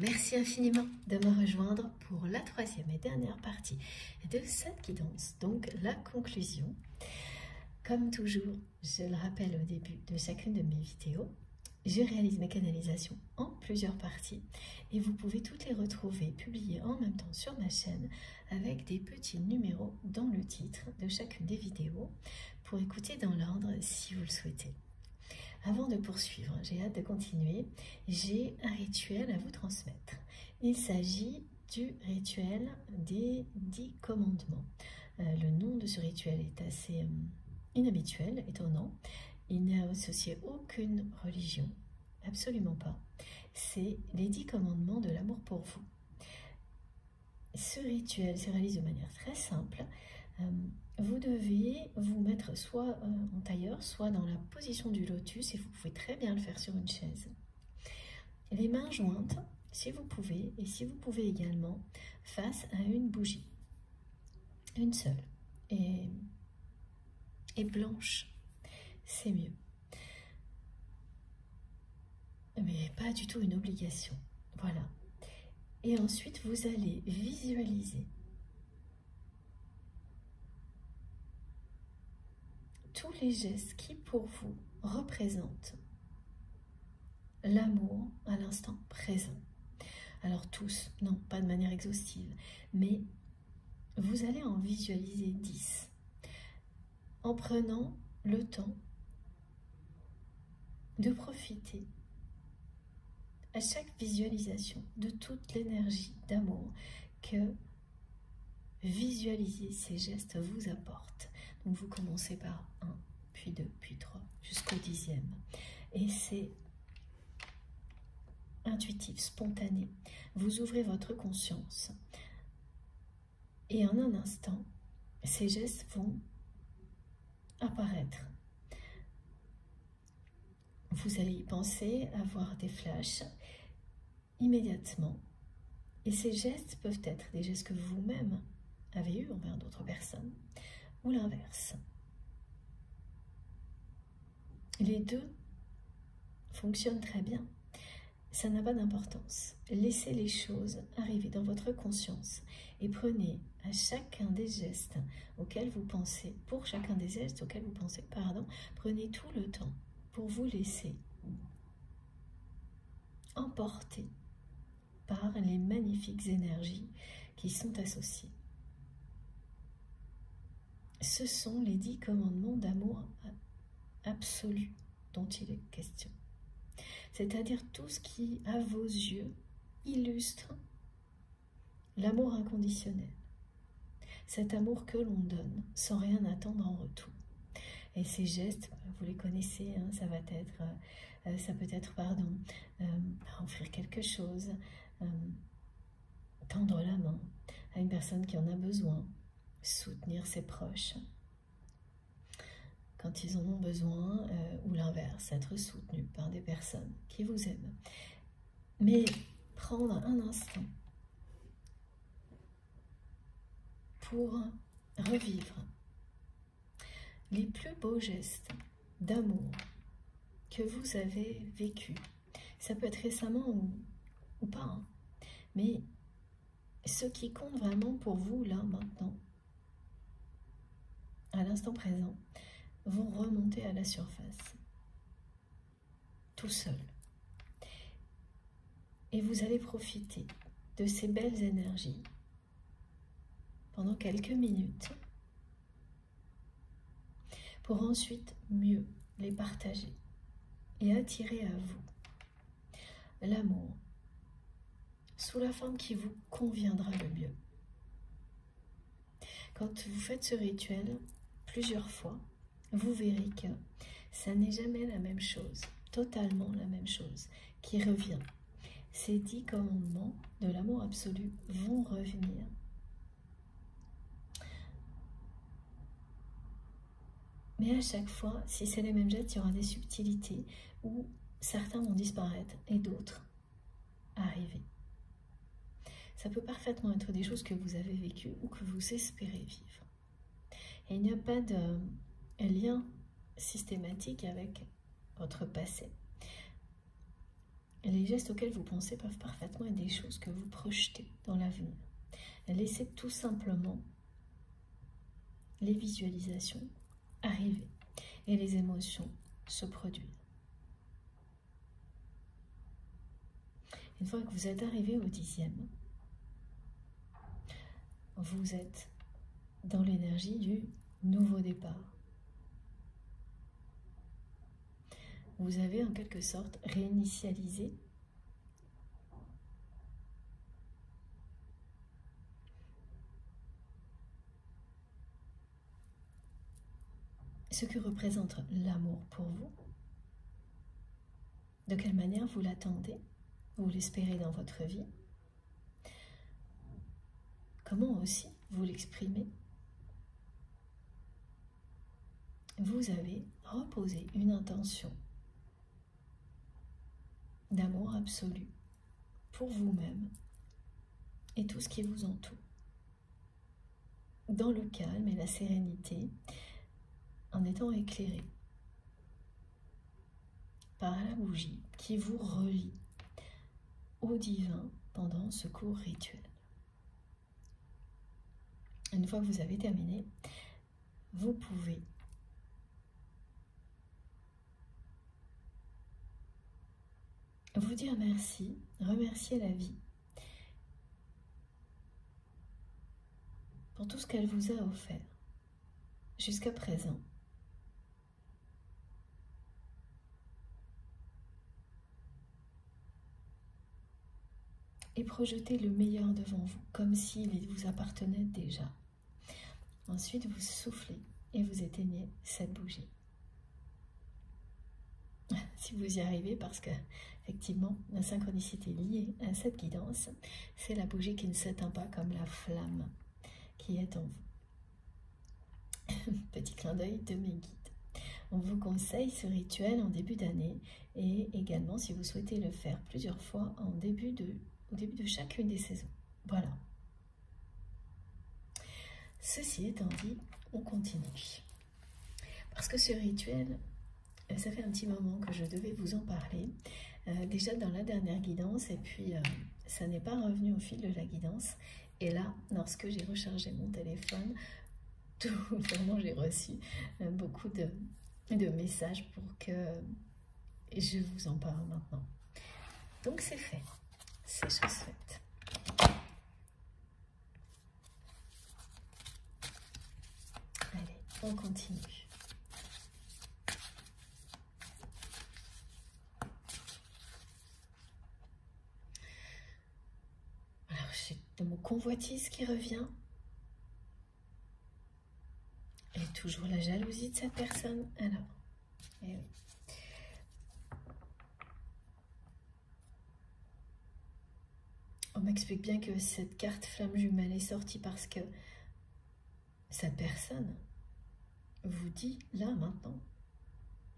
Merci infiniment de me rejoindre pour la troisième et dernière partie de cette guidance, donc la conclusion. Comme toujours, je le rappelle au début de chacune de mes vidéos, je réalise mes canalisations en plusieurs parties et vous pouvez toutes les retrouver publiées en même temps sur ma chaîne avec des petits numéros dans le titre de chacune des vidéos pour écouter dans l'ordre si vous le souhaitez. Avant de poursuivre, j'ai hâte de continuer, j'ai un rituel à vous transmettre. Il s'agit du rituel des dix commandements. Euh, le nom de ce rituel est assez euh, inhabituel, étonnant. Il n'est associé aucune religion, absolument pas. C'est les dix commandements de l'amour pour vous. Ce rituel se réalise de manière très simple. Euh, vous devez vous mettre soit euh, en tailleur, soit dans la position du lotus, et vous pouvez très bien le faire sur une chaise. Les mains jointes, si vous pouvez, et si vous pouvez également, face à une bougie. Une seule. Et, et blanche, c'est mieux. Mais pas du tout une obligation. Voilà. Et ensuite, vous allez visualiser tous les gestes qui pour vous représentent l'amour à l'instant présent. Alors tous, non, pas de manière exhaustive, mais vous allez en visualiser 10 en prenant le temps de profiter à chaque visualisation de toute l'énergie d'amour que visualiser ces gestes vous apporte. Donc vous commencez par 1, puis 2, puis 3, jusqu'au dixième. Et c'est intuitif, spontané. Vous ouvrez votre conscience. Et en un instant, ces gestes vont apparaître. Vous allez y penser, avoir des flashs immédiatement. Et ces gestes peuvent être des gestes que vous-même avez eus envers d'autres personnes ou l'inverse. Les deux fonctionnent très bien. Ça n'a pas d'importance. Laissez les choses arriver dans votre conscience et prenez à chacun des gestes auxquels vous pensez, pour chacun des gestes auxquels vous pensez, pardon, prenez tout le temps pour vous laisser emporter par les magnifiques énergies qui sont associées ce sont les dix commandements d'amour absolu dont il est question. C'est-à-dire tout ce qui, à vos yeux, illustre l'amour inconditionnel. Cet amour que l'on donne sans rien attendre en retour. Et ces gestes, vous les connaissez, hein, être, euh, ça peut être, pardon, euh, offrir quelque chose, euh, tendre la main à une personne qui en a besoin, soutenir ses proches quand ils en ont besoin, euh, ou l'inverse, être soutenu par des personnes qui vous aiment. Mais prendre un instant pour revivre les plus beaux gestes d'amour que vous avez vécu. Ça peut être récemment ou, pas, hein. mais ce qui compte vraiment pour vous là maintenant, à l'instant présent, vont remonter à la surface, tout seul. Et vous allez profiter de ces belles énergies pendant quelques minutes pour ensuite mieux les partager et attirer à vous l'amour sous la forme qui vous conviendra le mieux. Quand vous faites ce rituel, plusieurs fois, vous verrez que ça n'est jamais la même chose, totalement la même chose, qui revient. Ces dix commandements de l'amour absolu vont revenir. Mais à chaque fois, si c'est les mêmes gestes, il y aura des subtilités où certains vont disparaître et d'autres arriver. Ça peut parfaitement être des choses que vous avez vécues ou que vous espérez vivre. Et il n'y a pas de lien systématique avec votre passé. les gestes auxquels vous pensez peuvent parfaitement être des choses que vous projetez dans l'avenir. Laissez tout simplement les visualisations arriver et les émotions se produire. Une fois que vous êtes arrivé au dixième, vous êtes dans l'énergie du nouveau départ. Vous avez en quelque sorte réinitialisé ce que représente l'amour pour vous, de quelle manière vous l'attendez, vous l'espérez dans votre vie, comment aussi vous l'exprimez. Vous avez reposé une intention d'amour absolu pour vous-même et tout ce qui vous entoure. Dans le calme et la sérénité, en étant éclairé par la bougie qui vous relie au divin pendant ce court rituel. Une fois que vous avez terminé, vous pouvez vous dire merci, remercier la vie pour tout ce qu'elle vous a offert jusqu'à présent. et projetez le meilleur devant vous, comme s'il vous appartenait déjà. Ensuite, vous soufflez et vous éteignez cette bougie. Si vous y arrivez, parce que effectivement, la synchronicité liée à cette guidance, c'est la bougie qui ne s'éteint pas comme la flamme qui est en vous. Petit clin d'œil de mes guides. On vous conseille ce rituel en début d'année et également si vous souhaitez le faire plusieurs fois au début de chacune des saisons. Voilà. Ceci étant dit, on continue. Parce que ce rituel, ça fait un petit moment que je devais vous en parler. Euh, déjà dans la dernière guidance, et puis euh, ça n'est pas revenu au fil de la guidance. Et là, lorsque j'ai rechargé mon téléphone, tout, vraiment j'ai reçu beaucoup de, de messages pour que je vous en parle maintenant. Donc c'est fait c'est chose faite. Allez, on continue. Alors, convoitise qui revient. Et toujours la jalousie de cette personne. Alors, oui. on m'explique bien que cette carte flamme jumelle est sortie parce que cette personne vous dit là maintenant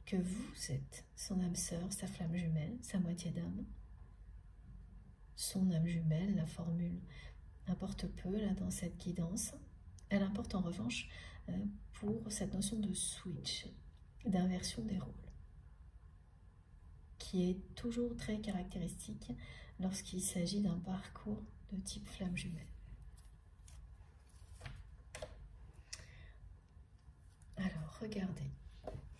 que vous êtes son âme sœur, sa flamme jumelle, sa moitié d'âme. Son âme jumelle, la formule importe peu là dans cette guidance. Elle importe en revanche euh, pour cette notion de switch, d'inversion des rôles, qui est toujours très caractéristique lorsqu'il s'agit d'un parcours de type flamme jumelle. Alors, regardez,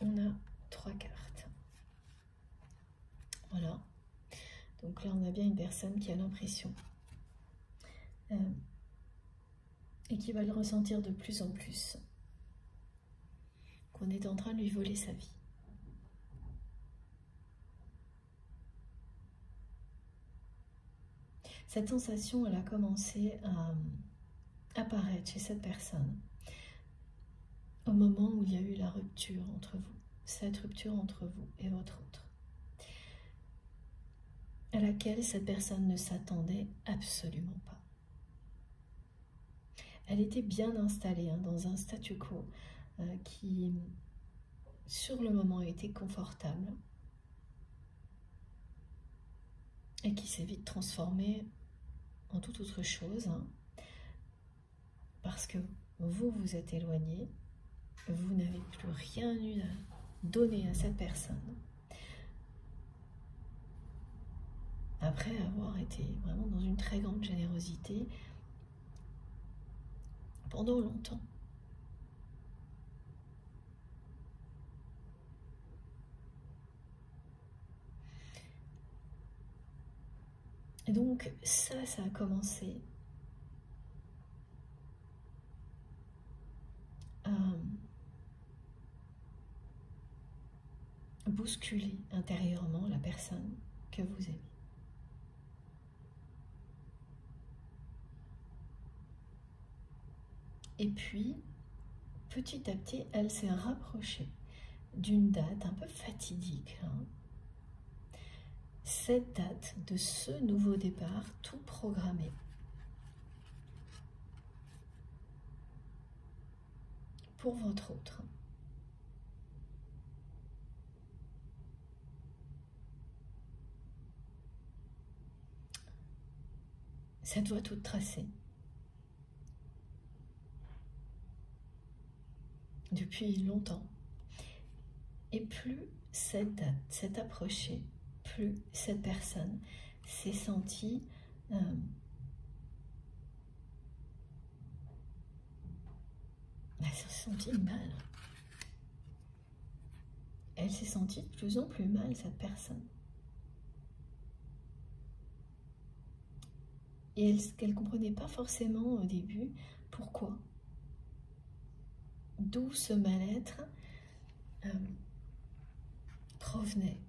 on a trois cartes. Voilà. Donc là, on a bien une personne qui a l'impression euh, et qui va le ressentir de plus en plus qu'on est en train de lui voler sa vie. Cette sensation, elle a commencé à apparaître chez cette personne au moment où il y a eu la rupture entre vous, cette rupture entre vous et votre autre, à laquelle cette personne ne s'attendait absolument pas. Elle était bien installée hein, dans un statu quo euh, qui, sur le moment, était confortable et qui s'est vite transformé en toute autre chose, hein. parce que vous vous êtes éloigné, vous n'avez plus rien eu à donner à cette personne. après avoir été vraiment dans une très grande générosité pendant longtemps. Et donc ça, ça a commencé à bousculer intérieurement la personne que vous aimez. Et puis, petit à petit, elle s'est rapprochée d'une date un peu fatidique. Hein. Cette date de ce nouveau départ, tout programmé. Pour votre autre. Cette voie toute tracée. Depuis longtemps. Et plus cette date s'est approchée, plus cette personne s'est sentie euh, elle s'est sentie mal. Elle s'est sentie de plus en plus mal, cette personne. Et elle ne comprenait pas forcément au début pourquoi d'où ce mal-être euh, provenait.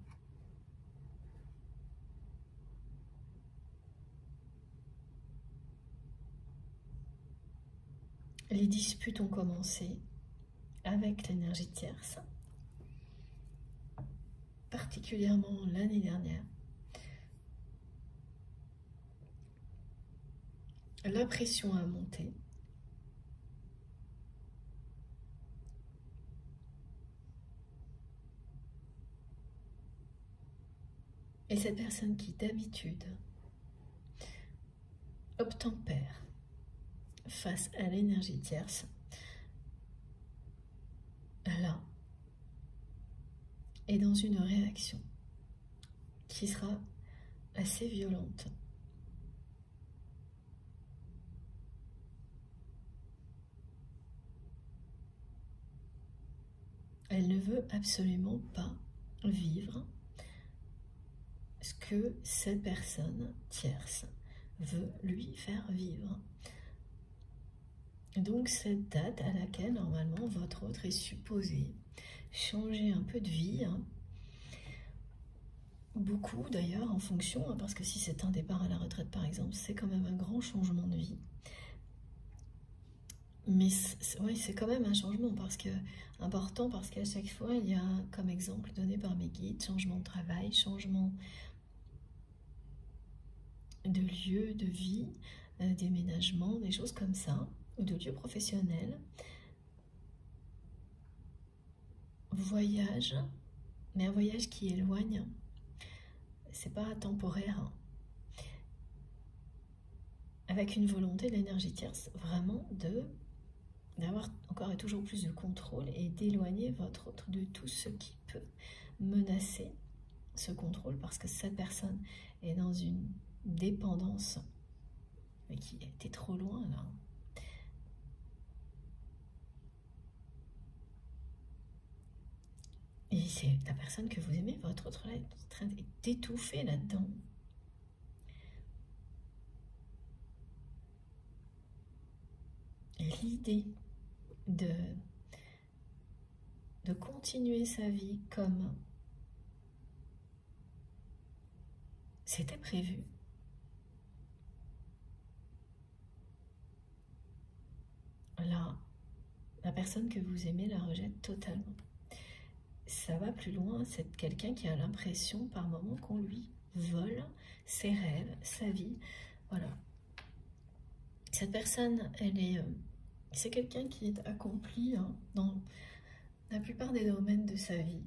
Les disputes ont commencé avec l'énergie tierce, particulièrement l'année dernière. La pression a monté. Et cette personne qui d'habitude obtempère face à l'énergie tierce, là, est dans une réaction qui sera assez violente. Elle ne veut absolument pas vivre que cette personne tierce veut lui faire vivre. Donc cette date à laquelle normalement votre autre est supposé changer un peu de vie, hein. beaucoup d'ailleurs en fonction, hein, parce que si c'est un départ à la retraite par exemple, c'est quand même un grand changement de vie. Mais oui, c'est quand même un changement parce que important parce qu'à chaque fois il y a comme exemple donné par mes guides changement de travail, changement de lieu de vie, euh, déménagement, des choses comme ça, ou de lieux professionnels. Voyage, mais un voyage qui éloigne, c'est pas temporaire. Avec une volonté de l'énergie tierce, vraiment de d'avoir encore et toujours plus de contrôle et d'éloigner votre autre de tout ce qui peut menacer ce contrôle parce que cette personne est dans une dépendance, mais qui était trop loin là. Et c'est la personne que vous aimez, votre autre est en train d'étouffer là-dedans. L'idée de, de continuer sa vie comme c'était prévu, la personne que vous aimez la rejette totalement. Ça va plus loin, c'est quelqu'un qui a l'impression par moment qu'on lui vole ses rêves, sa vie. Voilà. Cette personne, elle est, euh, c'est quelqu'un qui est accompli hein, dans la plupart des domaines de sa vie,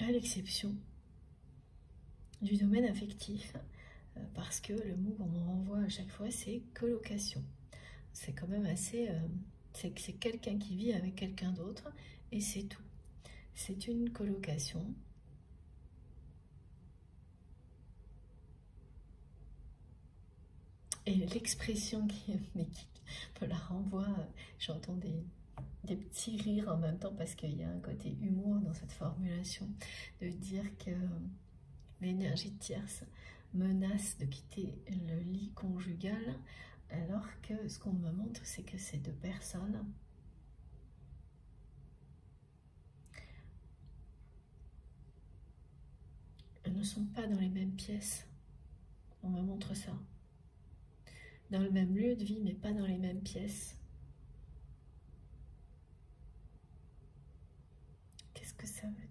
à l'exception du domaine affectif. Euh, parce que le mot qu'on me renvoie à chaque fois, c'est colocation. C'est quand même assez... Euh, c'est quelqu'un qui vit avec quelqu'un d'autre et c'est tout. C'est une colocation. Et l'expression qui, me la renvoie, euh, j'entends des, des, petits rires en même temps parce qu'il y a un côté humour dans cette formulation de dire que l'énergie tierce menace de quitter le lit conjugal alors que ce qu'on me montre c'est que ces deux personnes ne sont pas dans les mêmes pièces. On me montre ça. Dans le même lieu de vie mais pas dans les mêmes pièces. Que ça veut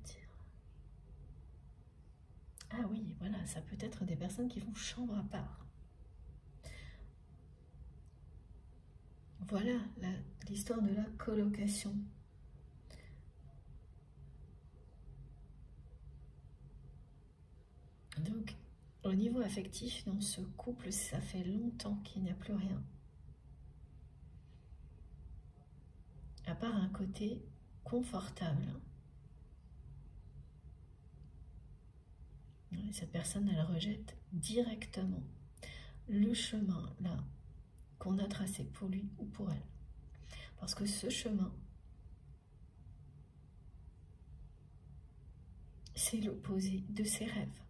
Ah oui, voilà, ça peut être des personnes qui font chambre à part. Voilà l'histoire de la colocation. Donc, au niveau affectif, dans ce couple, ça fait longtemps qu'il n'y a plus rien. À part un côté confortable. Cette personne, elle rejette directement le chemin là qu'on a tracé pour lui ou pour elle. Parce que ce chemin, c'est l'opposé de ses rêves.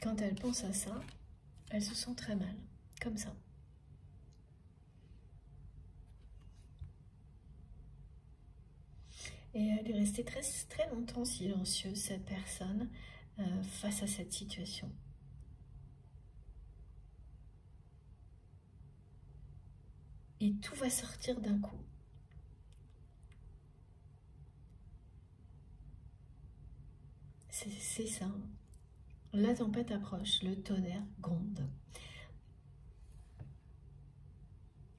Quand elle pense à ça, elle se sent très mal, comme ça. Et elle est restée très, très longtemps silencieuse, cette personne, euh, face à cette situation. Et tout va sortir d'un coup. C'est ça. La tempête approche, le tonnerre gronde.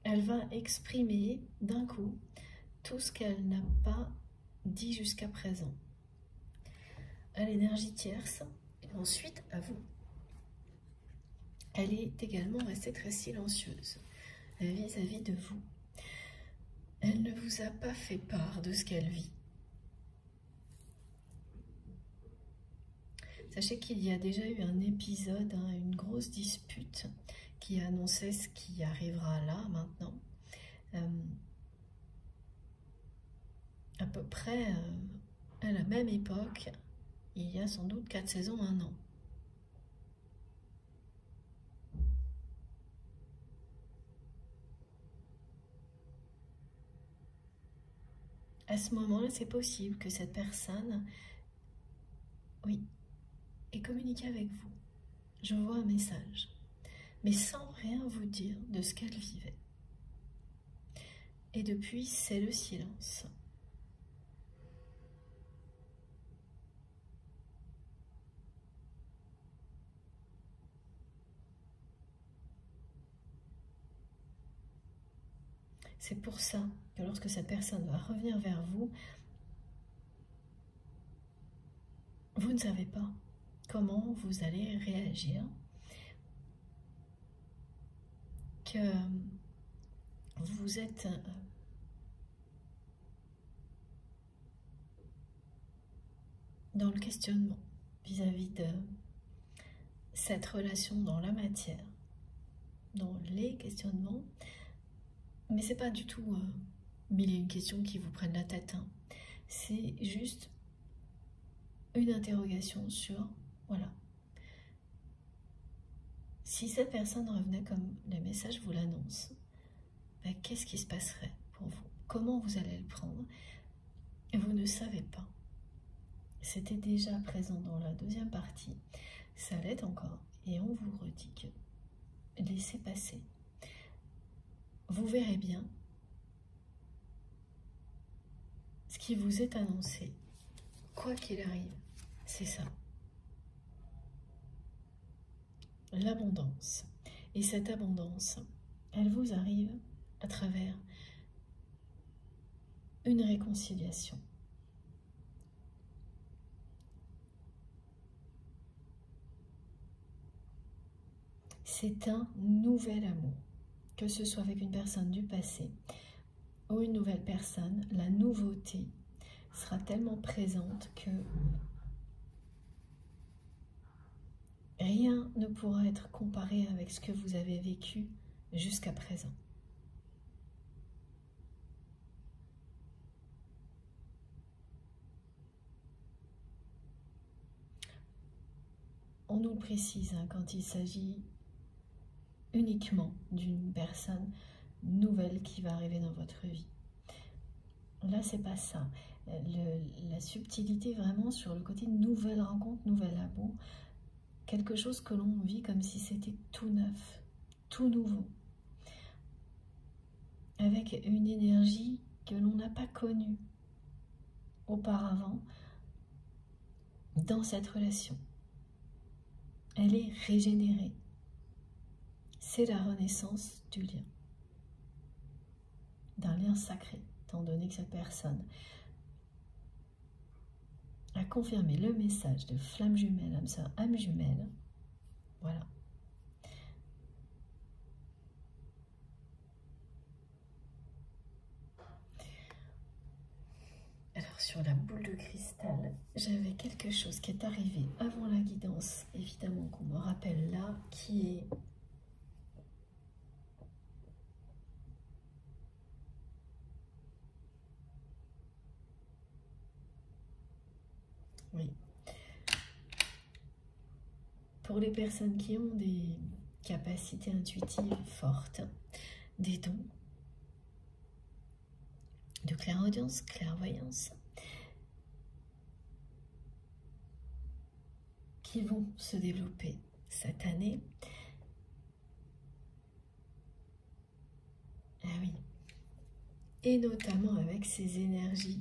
Elle va exprimer d'un coup tout ce qu'elle n'a pas dit jusqu'à présent, à l'énergie tierce, et ensuite à vous. Elle est également restée très silencieuse vis-à-vis de vous. Elle ne vous a pas fait part de ce qu'elle vit. Sachez qu'il y a déjà eu un épisode, hein, une grosse dispute qui annonçait ce qui arrivera là maintenant. Euh, à peu près euh, à la même époque, il y a sans doute quatre saisons, un an. À ce moment-là, c'est possible que cette personne, oui, ait communiqué avec vous. Je vois un message, mais sans rien vous dire de ce qu'elle vivait. Et depuis, c'est le silence. C'est pour ça que lorsque cette personne va revenir vers vous, vous ne savez pas comment vous allez réagir, que vous êtes euh, dans le questionnement vis-à-vis de cette relation dans la matière, dans les questionnements, mais c'est pas du tout euh, mille et une questions qui vous prennent la tête. Hein. C'est juste une interrogation sur, voilà. Si cette personne revenait comme le message vous l'annonce, ben, qu'est-ce qui se passerait pour vous? Comment vous allez le prendre? Vous ne savez pas. C'était déjà présent dans la deuxième partie. Ça l'est encore. Et on vous redit que laissez passer vous verrez bien ce qui vous est annoncé, quoi qu'il arrive, c'est ça. L'abondance. Et cette abondance, elle vous arrive à travers une réconciliation. C'est un nouvel amour que ce soit avec une personne du passé ou une nouvelle personne, la nouveauté sera tellement présente que Rien ne pourra être comparé avec ce que vous avez vécu jusqu'à présent. On nous le précise hein, quand il s'agit uniquement d'une personne nouvelle qui va arriver dans votre vie. Là, c'est pas ça. la subtilité vraiment sur le côté nouvelle rencontre, nouvel amour, quelque chose que l'on vit comme si c'était tout neuf, tout nouveau, avec une énergie que l'on n'a pas connue auparavant dans cette relation. Elle est régénérée. C'est la renaissance du lien, d'un lien sacré, étant donné que cette personne a confirmé le message de flamme jumelle, âme sœur, âme jumelle. Voilà. Alors sur la boule de cristal, j'avais quelque chose qui est arrivé avant la guidance, évidemment qu'on me rappelle là, qui est Pour les personnes qui ont des capacités intuitives fortes, des dons de clairaudience, clairvoyance, qui vont se développer cette année. Ah oui. Et notamment avec ces énergies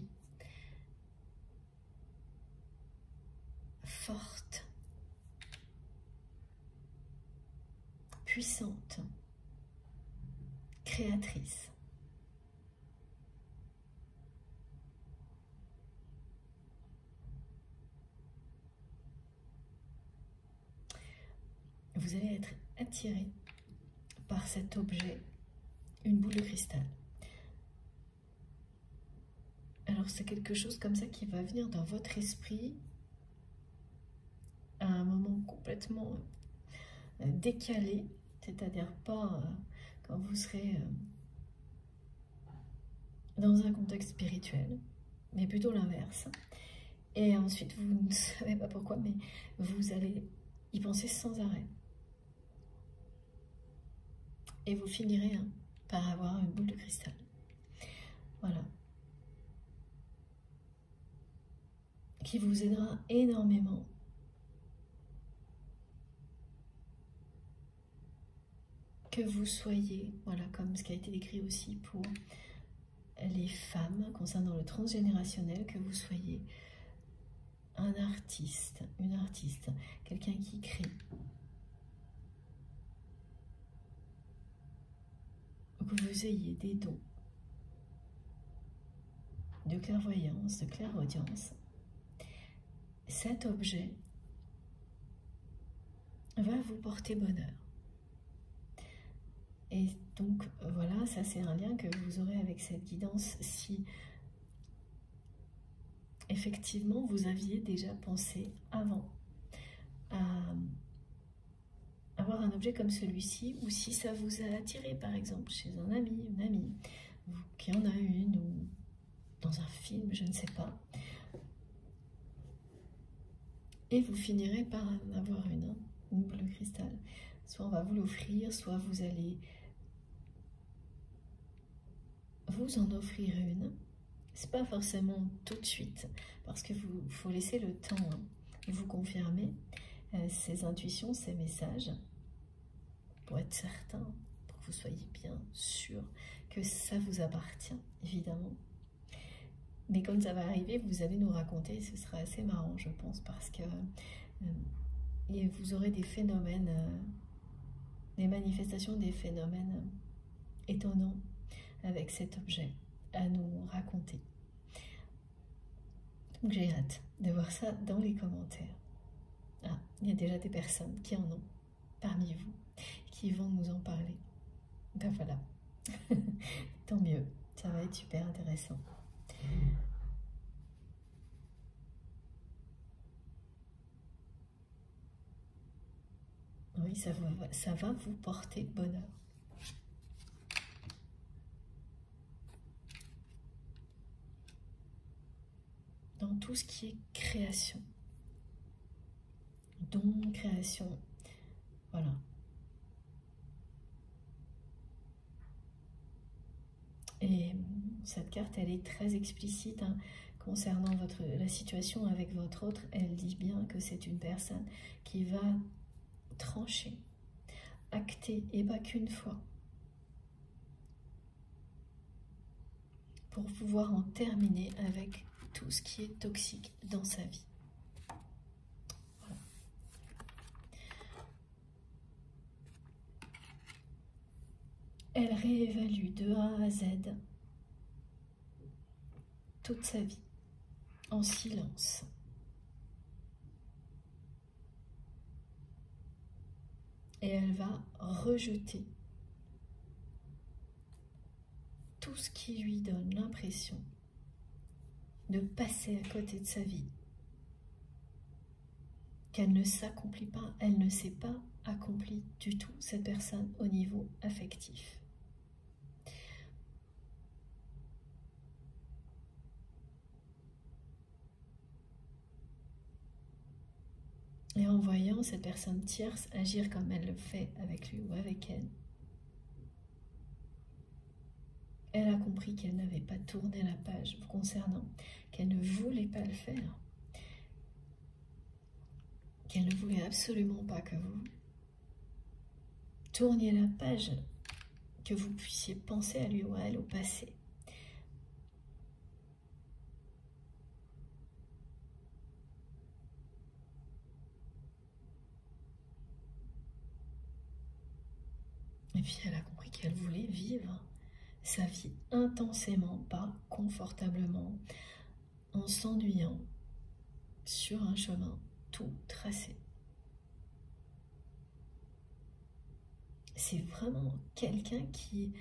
forte, puissante, créatrice. Vous allez être attiré par cet objet, une boule de cristal. Alors c'est quelque chose comme ça qui va venir dans votre esprit à un moment complètement euh, décalé, c'est-à-dire pas euh, quand vous serez euh, dans un contexte spirituel, mais plutôt l'inverse. Et ensuite, vous ne savez pas pourquoi, mais vous allez y penser sans arrêt. Et vous finirez hein, par avoir une boule de cristal. Voilà. Qui vous aidera énormément que vous soyez, voilà, comme ce qui a été écrit aussi pour les femmes concernant le transgénérationnel, que vous soyez un artiste, une artiste, quelqu'un qui crée, que vous ayez des dons de clairvoyance, de clairaudience, cet objet va vous porter bonheur. Et donc voilà, ça c'est un lien que vous aurez avec cette guidance si effectivement vous aviez déjà pensé avant à avoir un objet comme celui-ci ou si ça vous a attiré par exemple chez un ami, une amie qui en a une ou dans un film, je ne sais pas. Et vous finirez par en avoir une, hein, une boule de cristal. Soit on va vous l'offrir, soit vous allez vous en offrir une. C'est pas forcément tout de suite, parce que vous faut laisser le temps hein, vous confirmer euh, ces intuitions, ces messages, pour être certain, pour que vous soyez bien sûr que ça vous appartient, évidemment. Mais quand ça va arriver, vous allez nous raconter, ce sera assez marrant, je pense, parce que euh, vous aurez des phénomènes, euh, des manifestations des phénomènes étonnants avec cet objet à nous raconter. Donc j'ai hâte de voir ça dans les commentaires. Ah, il y a déjà des personnes qui en ont parmi vous, qui vont nous en parler. Ben voilà, tant mieux, ça va être super intéressant. oui, ça va, ça va vous porter bonheur. Dans tout ce qui est création. Don, création. Voilà. Et cette carte, elle est très explicite hein, concernant votre, la situation avec votre autre. Elle dit bien que c'est une personne qui va trancher, acter, et pas qu'une fois, pour pouvoir en terminer avec tout ce qui est toxique dans sa vie. Elle réévalue de A à Z toute sa vie en silence. Et elle va rejeter tout ce qui lui donne l'impression de passer à côté de sa vie, qu'elle ne s'accomplit pas, elle ne s'est pas accomplie du tout, cette personne, au niveau affectif. Et en voyant cette personne tierce agir comme elle le fait avec lui ou avec elle, a compris qu'elle n'avait pas tourné la page concernant, qu'elle ne voulait pas le faire, qu'elle ne voulait absolument pas que vous tourniez la page, que vous puissiez penser à lui ou à elle au passé. Et puis elle a compris qu'elle voulait vivre sa vie intensément, pas confortablement, en s'ennuyant sur un chemin tout tracé. C'est vraiment quelqu'un qui,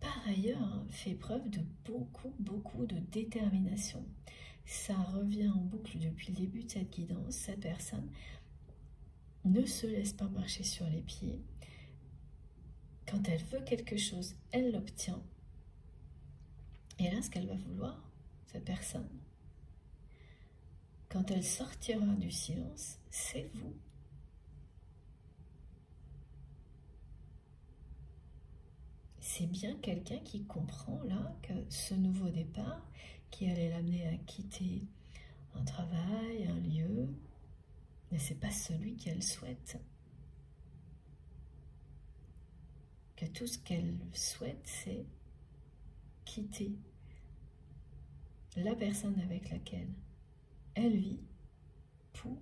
par ailleurs, fait preuve de beaucoup, beaucoup de détermination. Ça revient en boucle depuis le début de cette guidance. Cette personne ne se laisse pas marcher sur les pieds. Quand elle veut quelque chose, elle l'obtient. Et là, ce qu'elle va vouloir, cette personne, quand elle sortira du silence, c'est vous. C'est bien quelqu'un qui comprend là que ce nouveau départ, qui allait l'amener à quitter un travail, un lieu, mais ce n'est pas celui qu'elle souhaite. Que tout ce qu'elle souhaite, c'est quitter la personne avec laquelle elle vit pour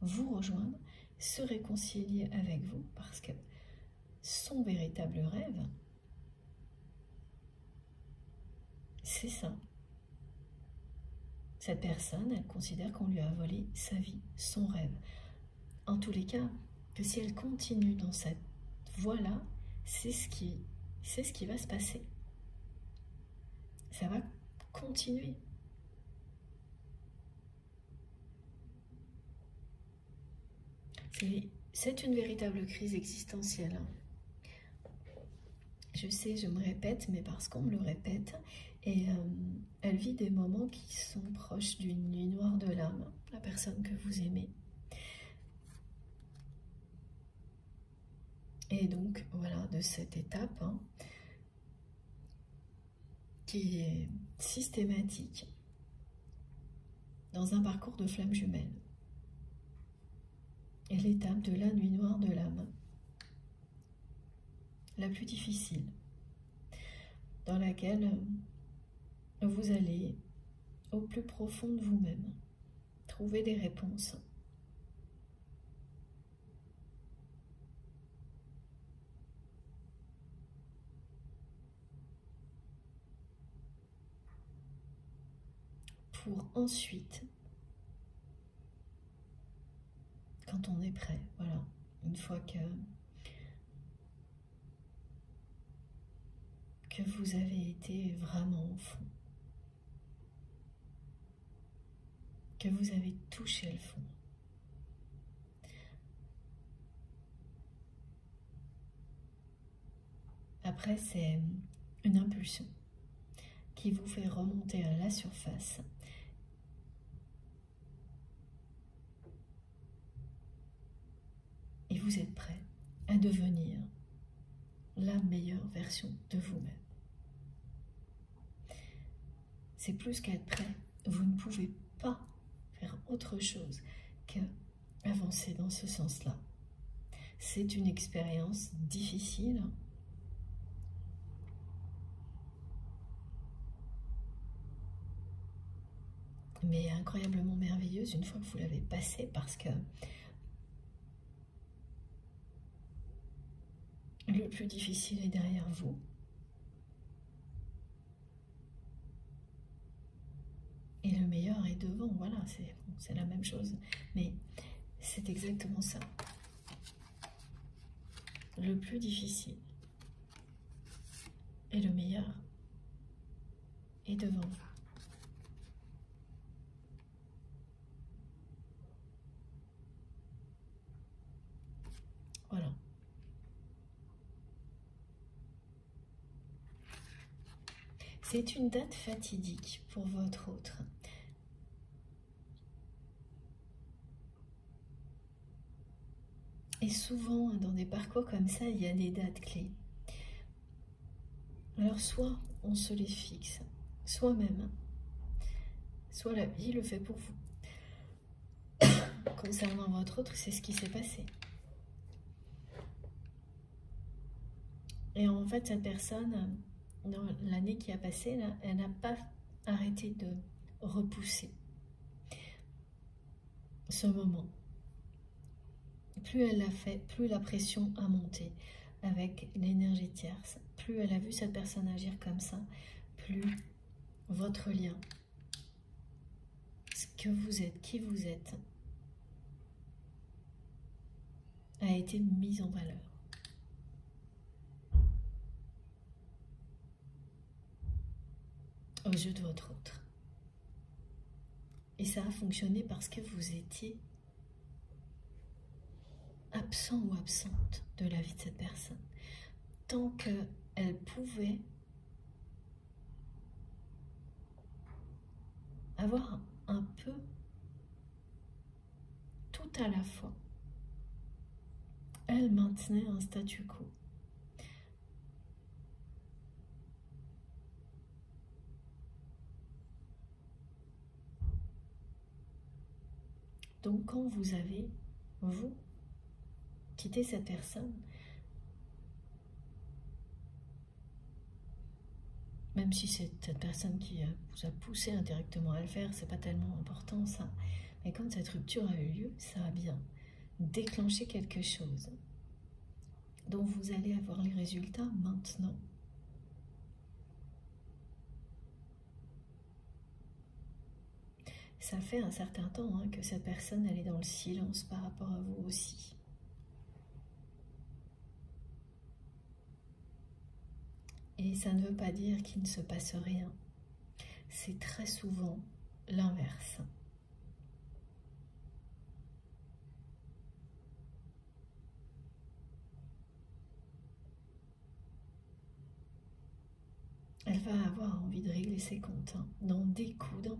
vous rejoindre, se réconcilier avec vous, parce que son véritable rêve, c'est ça. Cette personne, elle considère qu'on lui a volé sa vie, son rêve. En tous les cas, que si elle continue dans cette voie-là, c'est ce, qui, ce qui va se passer. Ça va continuer. C'est une véritable crise existentielle. Hein. Je sais, je me répète, mais parce qu'on me le répète, et euh, elle vit des moments qui sont proches d'une nuit noire de l'âme, la personne que vous aimez. Et donc, voilà, de cette étape hein, qui est systématique dans un parcours de flamme jumelle. Et l'étape de la nuit noire de l'âme, la plus difficile, dans laquelle vous allez au plus profond de vous-même trouver des réponses. pour ensuite, quand on est prêt, voilà, une fois que, que vous avez été vraiment au fond, que vous avez touché le fond, Après, c'est une impulsion qui vous fait remonter à la surface vous êtes prêt à devenir la meilleure version de vous-même. C'est plus qu'être prêt. Vous ne pouvez pas faire autre chose que avancer dans ce sens-là. C'est une expérience difficile. Mais incroyablement merveilleuse une fois que vous l'avez passée parce que le plus difficile est derrière vous. Et le meilleur est devant, voilà, c'est la même chose. Mais c'est exactement ça. Le plus difficile et le meilleur est devant vous. Voilà. C'est une date fatidique pour votre autre. Et souvent, dans des parcours comme ça, il y a des dates clés. Alors, soit on se les fixe soi-même, soit la vie le fait pour vous. Concernant votre autre, c'est ce qui s'est passé. Et en fait, cette personne, dans l'année qui a passé, elle n'a pas arrêté de repousser ce moment plus elle l'a fait, plus la pression a monté avec l'énergie tierce. Plus elle a vu cette personne agir comme ça, plus votre lien, ce que vous êtes, qui vous êtes, a été mis en valeur. Au jeu de votre autre. Et ça a fonctionné parce que vous étiez absent ou absente de la vie de cette personne. Tant qu'elle pouvait avoir un peu tout à la fois. Elle maintenait un statu quo. Donc quand vous avez, vous, quitter cette personne. Même si c'est cette personne qui vous a poussé indirectement à le faire, c'est pas tellement important ça. Mais quand cette rupture a eu lieu, ça a bien déclenché quelque chose dont vous allez avoir les résultats maintenant. Ça fait un certain temps hein, que cette personne est dans le silence par rapport à vous aussi. Et ça ne veut pas dire qu'il ne se passe rien. C'est très souvent l'inverse. Elle va avoir envie de régler ses comptes, hein, d'en découdre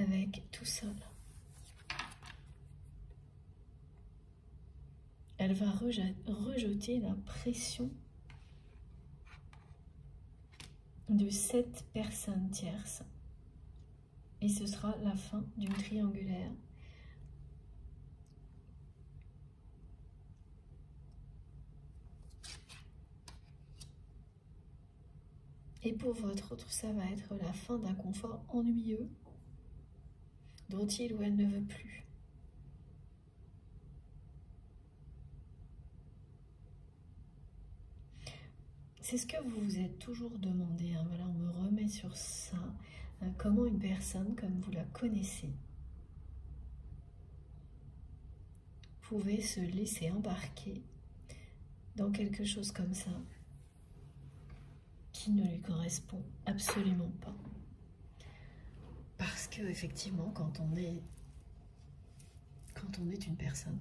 avec tout seul. Elle va rejeter la pression de cette personnes tierces. Et ce sera la fin d'une triangulaire. Et pour votre autre, ça va être la fin d'un confort ennuyeux dont il ou elle ne veut plus. C'est ce que vous vous êtes toujours demandé. Hein. Voilà, on me remet sur ça. Hein. comment une personne, comme vous la connaissez, pouvait se laisser embarquer dans quelque chose comme ça qui ne lui correspond absolument pas? Parce que effectivement, quand on est quand on est une personne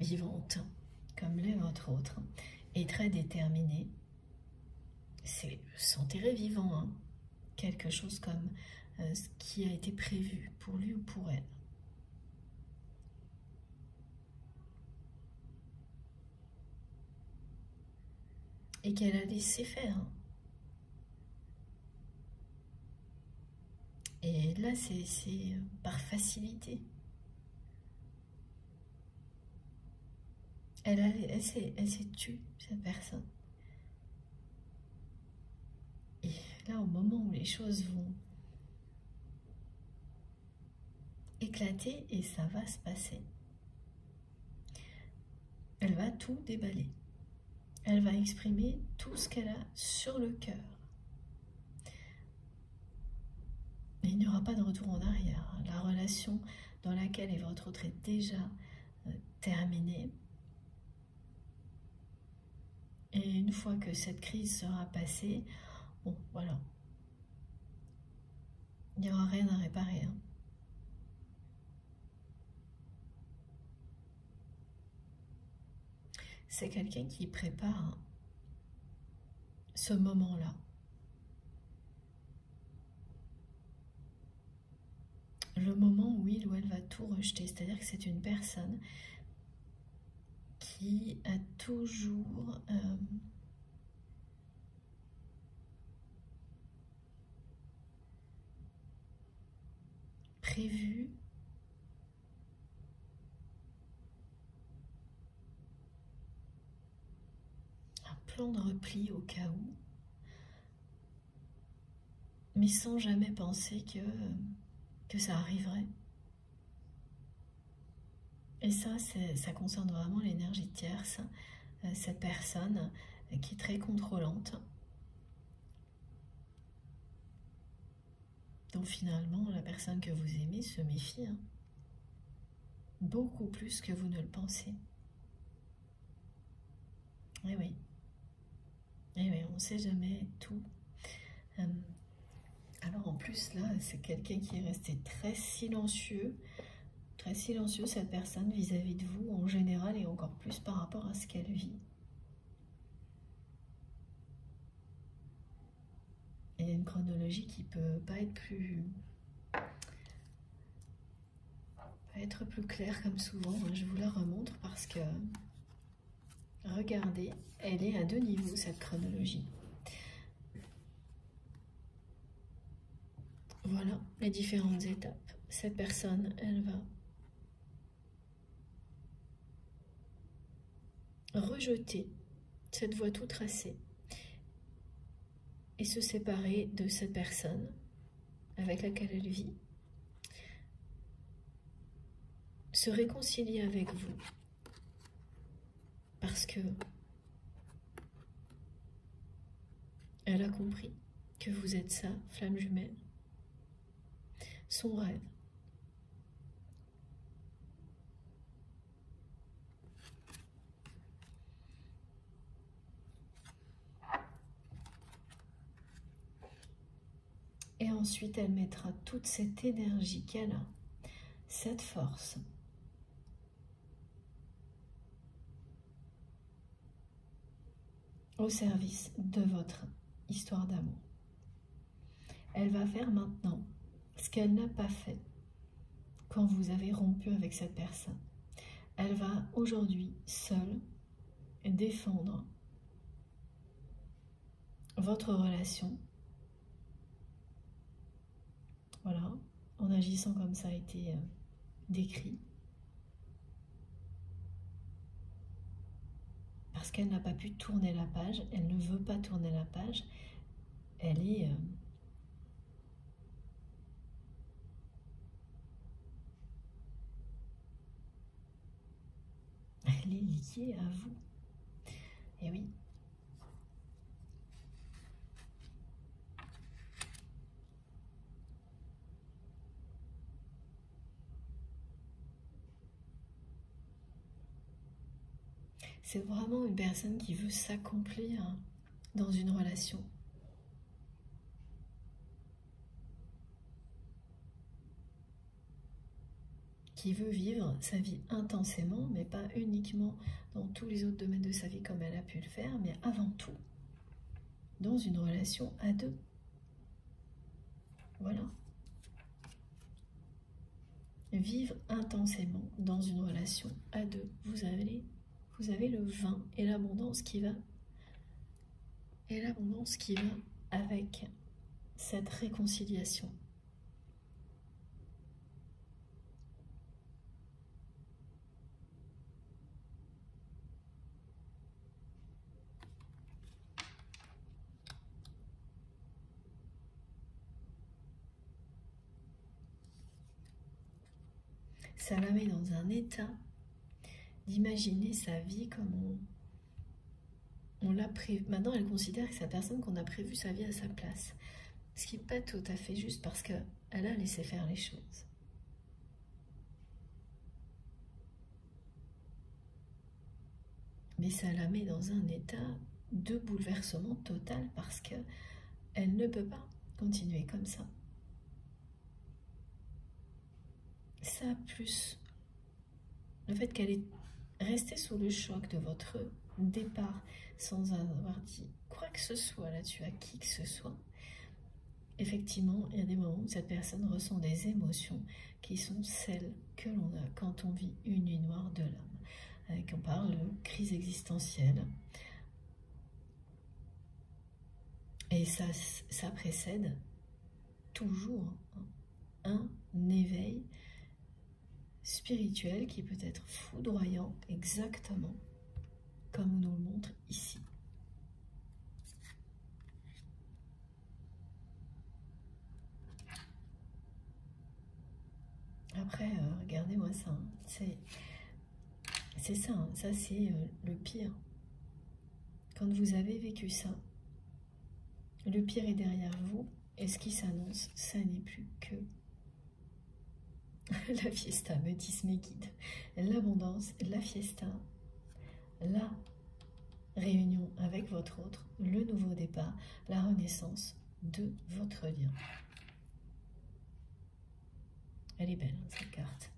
vivante, comme l'est votre autre, et très déterminée, c'est s'enterrer vivant, hein. quelque chose comme euh, ce qui a été prévu pour lui ou pour elle. Et qu'elle a laissé faire. Hein. Et là, c'est par facilité. Elle, s'est tue, cette personne. Et là, au moment où les choses vont éclater et ça va se passer, elle va tout déballer. Elle va exprimer tout ce qu'elle a sur le cœur. Il n'y aura pas de retour en arrière. La relation dans laquelle est votre autre est déjà euh, terminée. Et une fois que cette crise sera passée, bon, voilà. Il n'y aura rien à réparer. Hein. C'est quelqu'un qui prépare ce moment-là. Le moment où il ou elle va tout rejeter, c'est-à-dire que c'est une personne qui a toujours euh, prévu un plan de repli au cas où, mais sans jamais penser que, que ça arriverait. Et ça, ça concerne vraiment l'énergie tierce, euh, cette personne euh, qui est très contrôlante. Donc finalement, la personne que vous aimez se méfie hein. beaucoup plus que vous ne le pensez. Eh oui. Eh oui, on ne sait jamais tout. Euh, alors en plus, là, c'est quelqu'un qui est resté très silencieux, très silencieux cette personne vis-à-vis de vous en général et encore plus par rapport à ce qu'elle vit. Et une chronologie qui peut pas être plus être plus claire comme souvent. Je vous la remontre parce que regardez, elle est à deux niveaux cette chronologie. Voilà les différentes étapes. Cette personne, elle va rejeter cette voie tout tracée et se séparer de cette personne avec laquelle elle vit, se réconcilier avec vous parce que elle a compris que vous êtes sa flamme jumelle, son rêve, Et ensuite, elle mettra toute cette énergie qu'elle a, cette force, au service de votre histoire d'amour. Elle va faire maintenant ce qu'elle n'a pas fait quand vous avez rompu avec cette personne. Elle va aujourd'hui seule défendre votre relation voilà, en agissant comme ça a été euh, décrit. Parce qu'elle n'a pas pu tourner la page, elle ne veut pas tourner la page, elle est... Euh, liée à vous. Et oui, C'est vraiment une personne qui veut s'accomplir dans une relation. Qui veut vivre sa vie intensément, mais pas uniquement dans tous les autres domaines de sa vie comme elle a pu le faire, mais avant tout dans une relation à deux. Voilà. Vivre intensément dans une relation à deux. Vous avez, le vin et l'abondance qui va et l'abondance qui va avec cette réconciliation. Ça la met dans un état d'imaginer sa vie comme on, l'a prévu. Maintenant, elle considère que c'est personne qu'on a prévu sa vie à sa place. Ce qui n'est pas tout à fait juste parce qu'elle a laissé faire les choses. Mais ça la met dans un état de bouleversement total parce que elle ne peut pas continuer comme ça. Ça plus le fait qu'elle est restée sous le choc de votre départ sans avoir dit quoi que ce soit là-dessus à qui que ce soit, effectivement, il y a des moments où cette personne ressent des émotions qui sont celles que l'on a quand on vit une nuit noire de l'âme. Avec, on parle crise existentielle. Et ça, ça précède toujours un éveil spirituel qui peut être foudroyant exactement comme on nous le montre ici. Après, euh, regardez-moi ça. Hein. C'est ça, hein. ça c'est euh, le pire. Quand vous avez vécu ça, le pire est derrière vous et ce qui s'annonce, ça n'est plus que la fiesta, me disent mes guides. L'abondance, la fiesta, la réunion avec votre autre, le nouveau départ, la renaissance de votre lien. Elle est belle, hein, cette carte.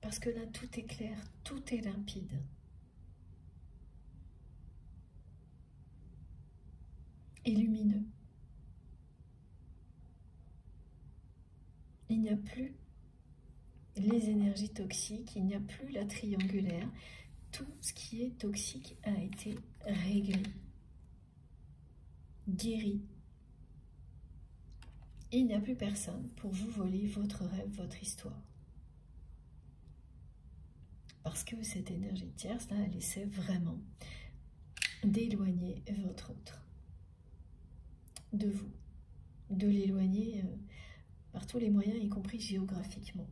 Parce que là, tout est clair, tout est limpide. Et lumineux. Il n'y a plus les énergies toxiques, il n'y a plus la triangulaire. Tout ce qui est toxique a été réglé, guéri. Il n'y a plus personne pour vous voler votre rêve, votre histoire. Parce que cette énergie tierce, là, elle essaie vraiment d'éloigner votre autre de vous, de l'éloigner euh, par tous les moyens, y compris géographiquement.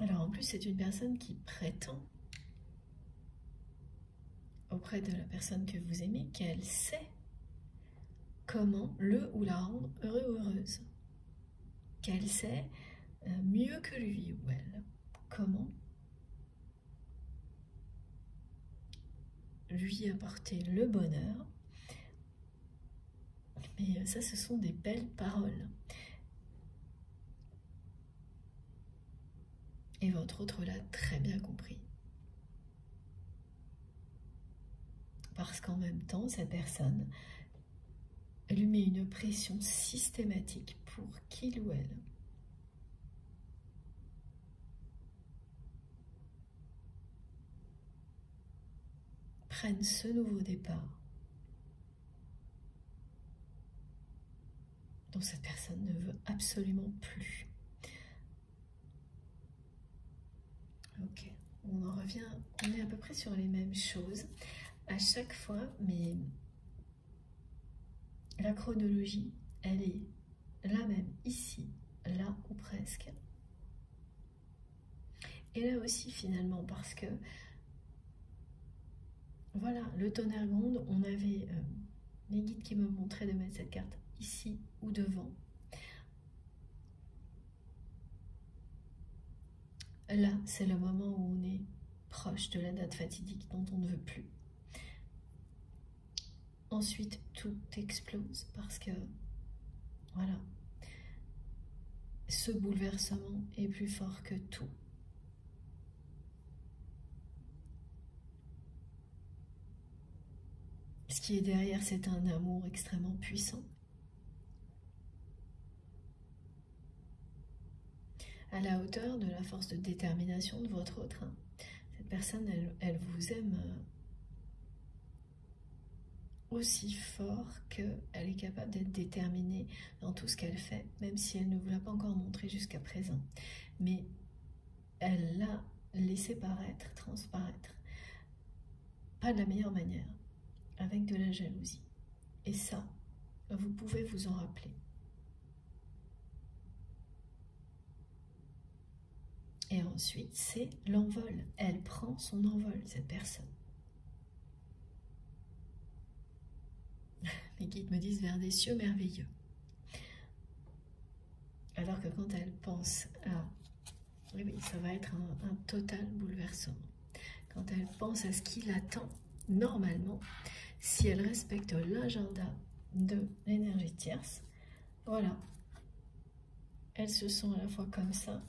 Alors en plus, c'est une personne qui prétend auprès de la personne que vous aimez qu'elle sait comment le ou la rendre heureux ou heureuse. Qu'elle sait euh, mieux que lui ou elle comment lui apporter le bonheur mais ça, ce sont des belles paroles. Et votre autre l'a très bien compris. Parce qu'en même temps, cette personne lui met une pression systématique pour qu'il ou elle prenne ce nouveau départ dont cette personne ne veut absolument plus. Ok, on en revient, on est à peu près sur les mêmes choses à chaque fois, mais la chronologie, elle est la même ici, là ou presque. Et là aussi finalement, parce que voilà, le tonnerre gronde, on avait euh, les guides qui me montraient de mettre cette carte ici devant. Là, c'est le moment où on est proche de la date fatidique dont on ne veut plus. Ensuite, tout explose parce que, voilà, ce bouleversement est plus fort que tout. Ce qui est derrière, c'est un amour extrêmement puissant. À la hauteur de la force de détermination de votre autre. Cette personne, elle, vous aime euh, aussi fort qu'elle est capable d'être déterminée dans tout ce qu'elle fait, même si elle ne vous l'a pas encore montré jusqu'à présent. Mais elle l'a laissé paraître, transparaître, pas de la meilleure manière, avec de la jalousie. Et ça, vous pouvez vous en rappeler. Et ensuite, c'est l'envol. Elle prend son envol, cette personne. Mes guides me disent vers des cieux merveilleux. Alors que quand elle pense à... Oui, ça va être un, total bouleversement. Quand elle pense à ce qui l'attend, normalement, si elle respecte l'agenda de l'énergie tierce, voilà, elle se sent à la fois comme ça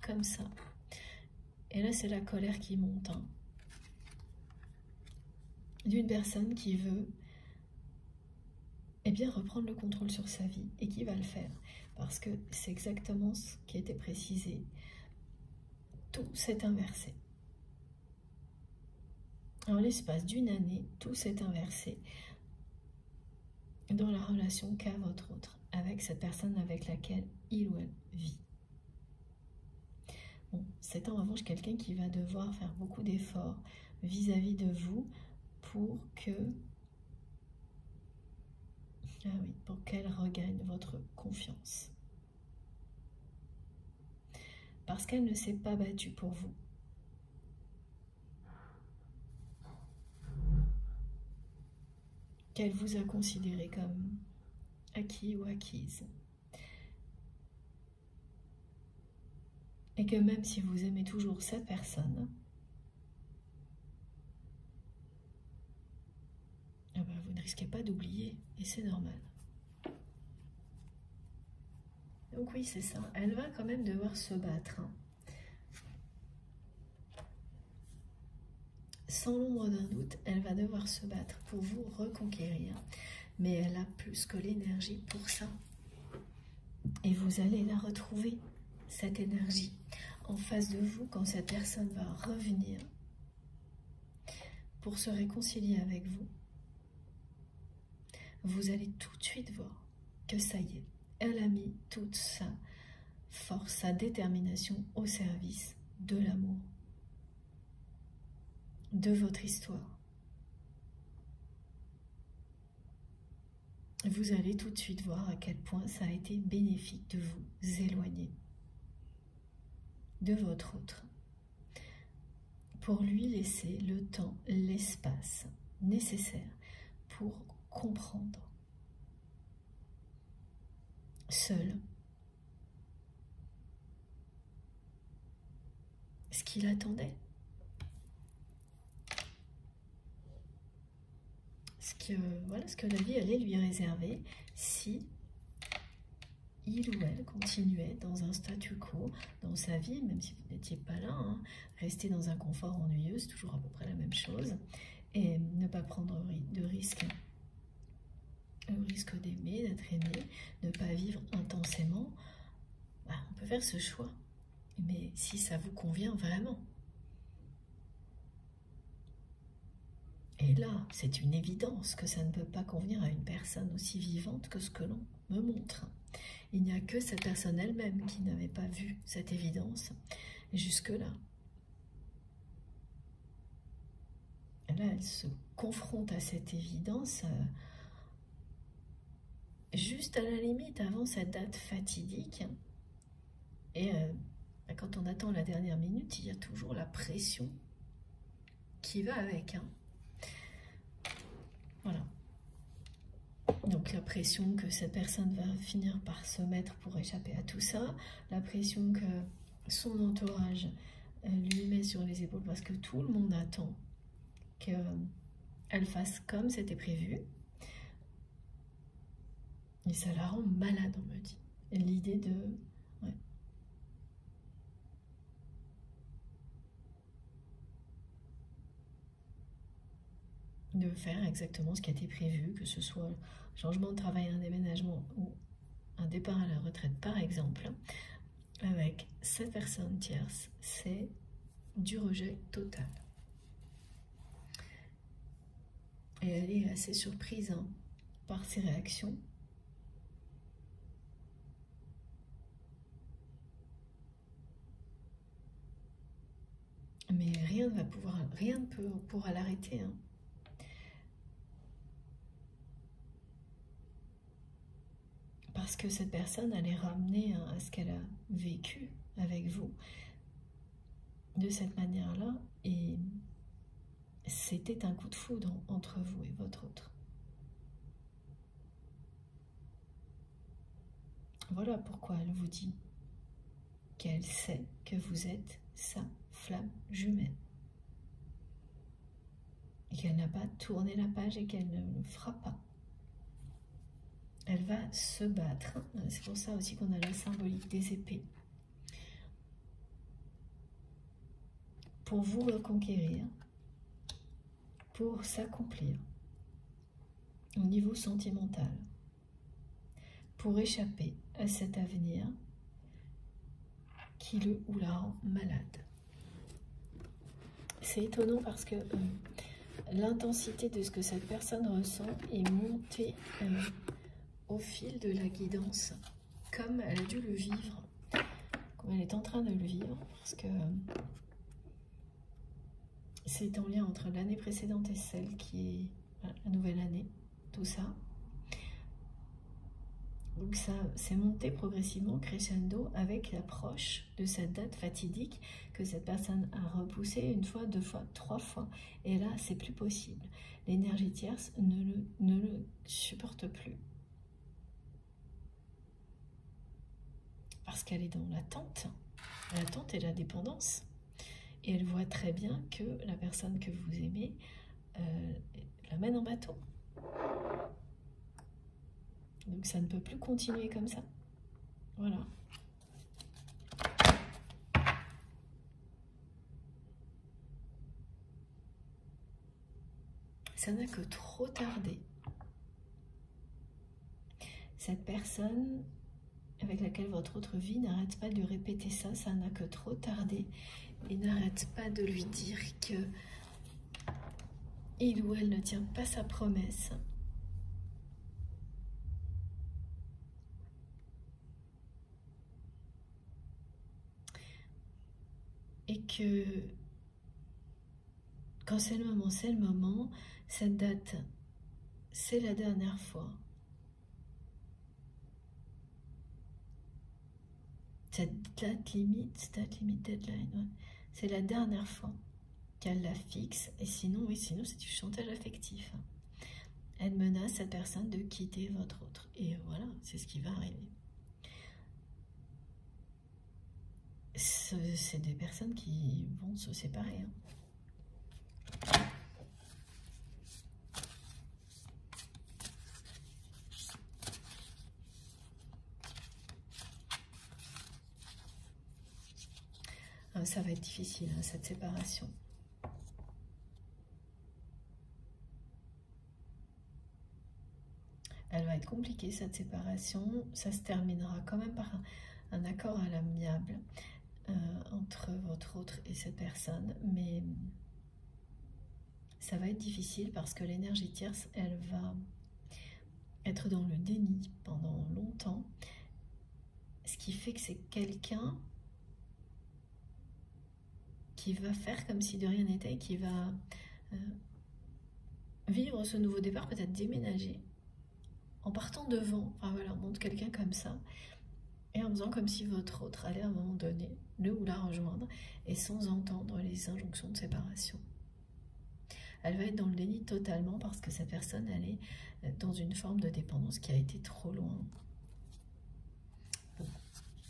comme ça. Et là, c'est la colère qui monte. Hein. D'une personne qui veut eh bien, reprendre le contrôle sur sa vie et qui va le faire? Parce que c'est exactement ce qui été précisé. Tout s'est inversé. En l'espace d'une année, tout s'est inversé dans la relation qu'a votre autre avec cette personne avec laquelle il ou elle vit. C'est en revanche quelqu'un qui va devoir faire beaucoup d'efforts vis-à-vis de vous pour que ah pour qu'elle regagne votre confiance. Parce qu'elle ne s'est pas battue pour vous. Qu'elle vous a considéré comme acquis ou acquise. Et que même si vous aimez toujours cette personne, ah ben, vous ne risquez pas d'oublier, et c'est normal. Donc oui, c'est ça. Elle va quand même devoir se battre. Hein. Sans l'ombre d'un doute, elle va devoir se battre pour vous reconquérir. Mais elle a plus que l'énergie pour ça. Et vous allez la retrouver, cette énergie, en face de vous quand cette personne va revenir pour se réconcilier avec vous. Vous allez tout de suite voir que ça y est, elle a mis toute sa force, sa détermination au service de l'amour, de votre histoire. Vous allez tout de suite voir à quel point ça a été bénéfique de vous éloigner de votre autre. Pour lui laisser le temps, l'espace nécessaire pour comprendre. Seul. Ce qu'il attendait. Ce que, voilà, ce que la vie allait lui réserver si il ou elle continuait dans un statu quo dans sa vie, même si vous n'étiez pas là, hein, rester dans un confort ennuyeux, c'est toujours à peu près la même chose, et ne pas prendre de risques le risque d'aimer, d'être aimé, ne pas vivre intensément, bah, on peut faire ce choix. Mais si ça vous convient vraiment. Et là, c'est une évidence que ça ne peut pas convenir à une personne aussi vivante que ce que l'on me montre. Il n'y a que cette personne elle-même qui n'avait pas vu cette évidence jusque-là. Là, elle se confronte à cette évidence euh, juste à la limite avant cette date fatidique. Et euh, bah, quand on attend la dernière minute, il y a toujours la pression qui va avec. Hein. Voilà. Donc la pression que cette personne va finir par se mettre pour échapper à tout ça, la pression que son entourage euh, lui met sur les épaules parce que tout le monde attend qu'elle fasse comme c'était prévu. Et ça la rend malade, on me dit. L'idée de... de faire exactement ce qui a été prévu, que ce soit changement de travail, un déménagement ou un départ à la retraite par exemple, avec cette personne tierce, c'est du rejet total. Et elle est assez surprise hein, par ses réactions. Mais rien ne va pouvoir, rien peut, pourra l'arrêter. Hein. Parce que cette personne, elle est ramenée à ce qu'elle a vécu avec vous de cette manière-là. Et c'était un coup de foudre entre vous et votre autre. Voilà pourquoi elle vous dit qu'elle sait que vous êtes sa flamme jumelle. Et qu'elle n'a pas tourné la page et qu'elle ne le fera pas. Elle va se battre. C'est pour ça aussi qu'on a la symbolique des épées. Pour vous reconquérir, pour s'accomplir au niveau sentimental, pour échapper à cet avenir qui le ou la rend malade. C'est étonnant parce que euh, l'intensité de ce que cette personne ressent est montée euh, au fil de la guidance, comme elle a dû le vivre, comme elle est en train de le vivre, parce que c'est en lien entre l'année précédente et celle qui est la nouvelle année, tout ça. Donc ça s'est monté progressivement, crescendo, avec l'approche de cette date fatidique que cette personne a repoussée une fois, deux fois, trois fois. Et là, c'est plus possible. L'énergie tierce ne le, ne le supporte plus. Parce qu'elle est dans l'attente. L'attente et la dépendance. Et elle voit très bien que la personne que vous aimez euh, la mène en bateau. Donc ça ne peut plus continuer comme ça. Voilà. Ça n'a que trop tardé. Cette personne avec laquelle votre autre vie n'arrête pas de répéter ça, ça n'a que trop tardé et n'arrête pas de lui dire que il ou elle ne tient pas sa promesse et que quand c'est le moment, c'est le moment, cette date, c'est la dernière fois. Cette date limite, date limite deadline, c'est la dernière fois qu'elle la fixe, et sinon, sinon c'est du chantage affectif. Elle menace cette personne de quitter votre autre. Et voilà, c'est ce qui va arriver. c'est des personnes qui vont se séparer. Hein. Ça va être difficile, hein, cette séparation. Elle va être compliquée, cette séparation. Ça se terminera quand même par un accord à l'amiable. Euh, entre votre autre et cette personne, mais ça va être difficile parce que l'énergie tierce, elle va être dans le déni pendant longtemps, ce qui fait que c'est quelqu'un qui va faire comme si de rien n'était, qui va euh, vivre ce nouveau départ, peut-être déménager, en partant devant, enfin voilà, on montre quelqu'un comme ça, et en faisant comme si votre autre allait à un moment donné le ou la rejoindre et sans entendre les injonctions de séparation. Elle va être dans le déni totalement parce que cette personne, elle est euh, dans une forme de dépendance qui a été trop loin.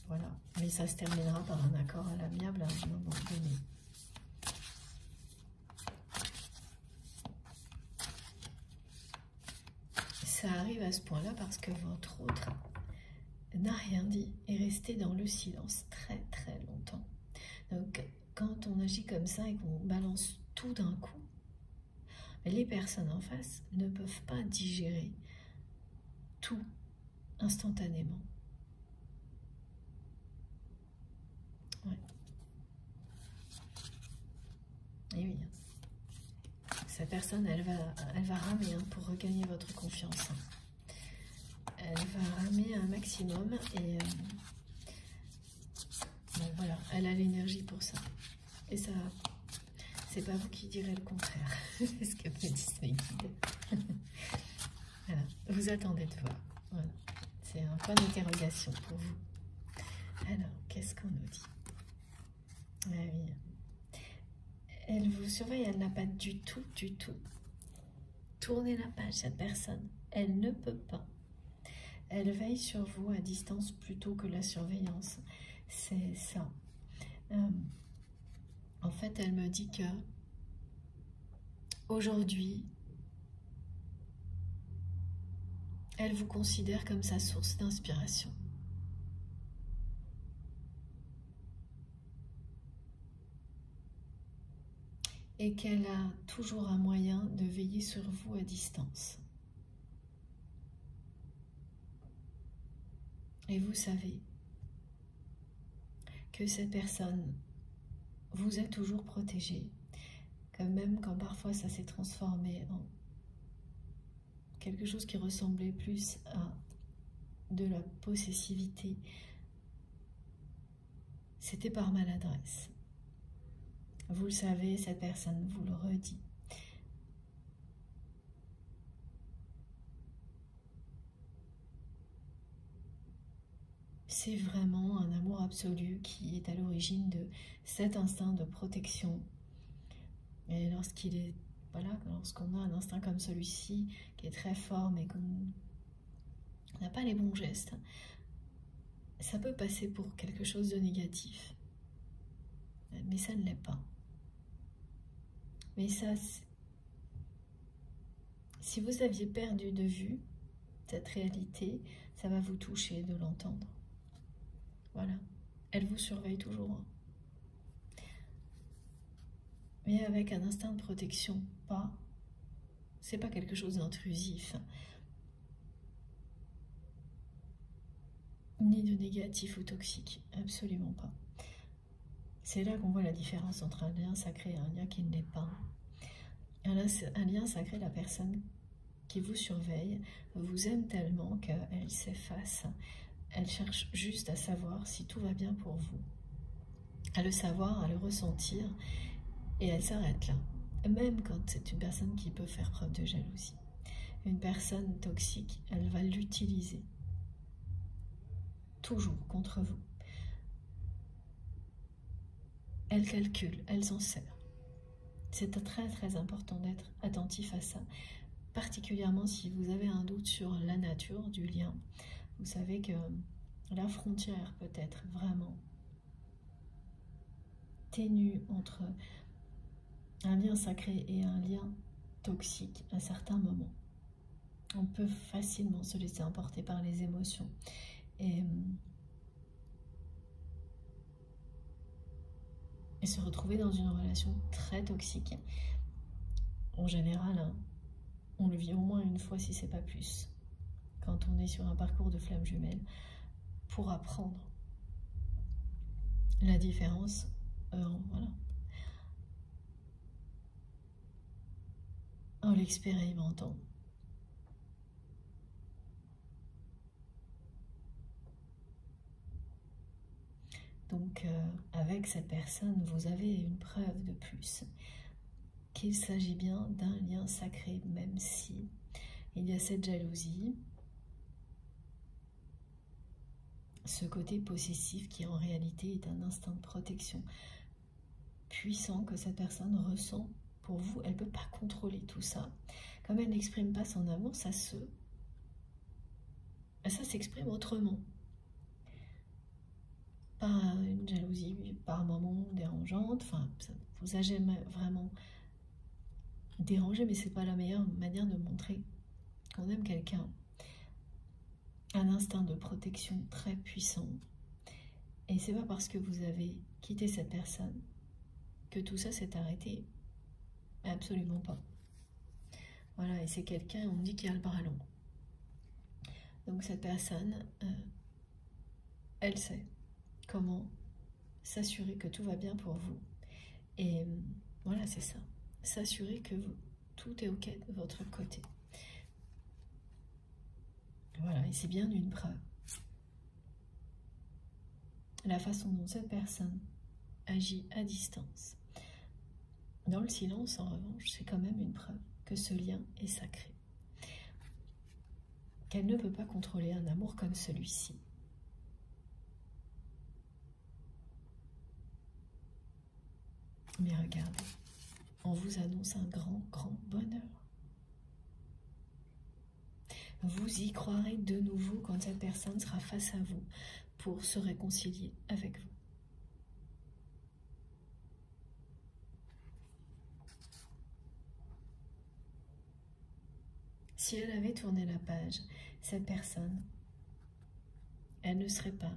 voilà. Mais ça se terminera par un accord à l'amiable à un moment donné. Ça arrive à ce point-là parce que votre autre n'a rien dit et resté dans le silence très très longtemps. Donc quand on agit comme ça et qu'on balance tout d'un coup, les personnes en face ne peuvent pas digérer tout instantanément. Et oui. Personne, elle va, elle va ramer hein, pour regagner votre confiance. Elle va ramer un maximum et euh, voilà, elle a l'énergie pour ça. Et ça, c'est pas vous qui direz le contraire. c'est ce que me disent mes voilà, vous attendez de voir. Voilà. C'est un point d'interrogation pour vous. Alors, qu'est-ce qu'on nous dit? Ah oui. Elle vous surveille, elle n'a pas du tout, du tout. Tournez la page, cette personne. Elle ne peut pas. Elle veille sur vous à distance plutôt que la surveillance. C'est ça. Euh, en fait, elle me dit que aujourd'hui, elle vous considère comme sa source d'inspiration. Et qu'elle a toujours un moyen de veiller sur vous à distance. Et vous savez que cette personne vous a toujours protégé, que même quand parfois ça s'est transformé en quelque chose qui ressemblait plus à de la possessivité, c'était par maladresse. Vous le savez, cette personne vous le redit. c'est vraiment un amour absolu qui est à l'origine de cet instinct de protection. Et lorsqu'il est, voilà, lorsqu'on a un instinct comme celui-ci, qui est très fort, mais qu'on n'a pas les bons gestes, ça peut passer pour quelque chose de négatif. Mais ça ne l'est pas. Mais ça, si vous aviez perdu de vue cette réalité, ça va vous toucher de l'entendre. Voilà. Elle vous surveille toujours. Mais avec un instinct de protection, pas. C'est pas quelque chose d'intrusif. Ni de négatif ou toxique. Absolument pas. C'est là qu'on voit la différence entre un lien sacré et un lien qui ne l'est pas. Un, lien sacré, la personne qui vous surveille vous aime tellement qu'elle s'efface elle cherche juste à savoir si tout va bien pour vous, à le savoir, à le ressentir, et elle s'arrête là, même quand c'est une personne qui peut faire preuve de jalousie. Une personne toxique, elle va l'utiliser, toujours contre vous. Elle calcule, elle s'en sert. C'est très très important d'être attentif à ça, particulièrement si vous avez un doute sur la nature du lien, vous savez que la frontière peut être vraiment ténue entre un lien sacré et un lien toxique à certains moments. On peut facilement se laisser emporter par les émotions. Et, et se retrouver dans une relation très toxique. En général, hein, on le vit au moins une fois si c'est pas plus quand on est sur un parcours de flammes jumelles pour apprendre la différence euh, voilà, en l'expérimentant. Donc, euh, avec cette personne, vous avez une preuve de plus qu'il s'agit bien d'un lien sacré, même si il y a cette jalousie, ce côté possessif qui en réalité est un instinct de protection puissant que cette personne ressent pour vous. Elle ne peut pas contrôler tout ça. Comme elle n'exprime pas son amour, ça se... Ça s'exprime autrement. Par une jalousie, par un moment dérangeante. Enfin, ça vous a jamais vraiment dérangé, mais c'est pas la meilleure manière de montrer qu'on aime quelqu'un un instinct de protection très puissant. Et c'est pas parce que vous avez quitté cette personne que tout ça s'est arrêté. Absolument pas. Voilà, et c'est quelqu'un, on dit qu'il a le bras long. Donc cette personne, euh, elle sait comment s'assurer que tout va bien pour vous. Et euh, voilà, c'est ça. S'assurer que tout est OK de votre côté. Voilà, et c'est bien une preuve. La façon dont cette personne agit à distance. Dans le silence, en revanche, c'est quand même une preuve que ce lien est sacré. Qu'elle ne peut pas contrôler un amour comme celui-ci. Mais regardez, on vous annonce un grand, grand bonheur. Vous y croirez de nouveau quand cette personne sera face à vous pour se réconcilier avec vous. Si elle avait tourné la page, cette personne, elle ne serait pas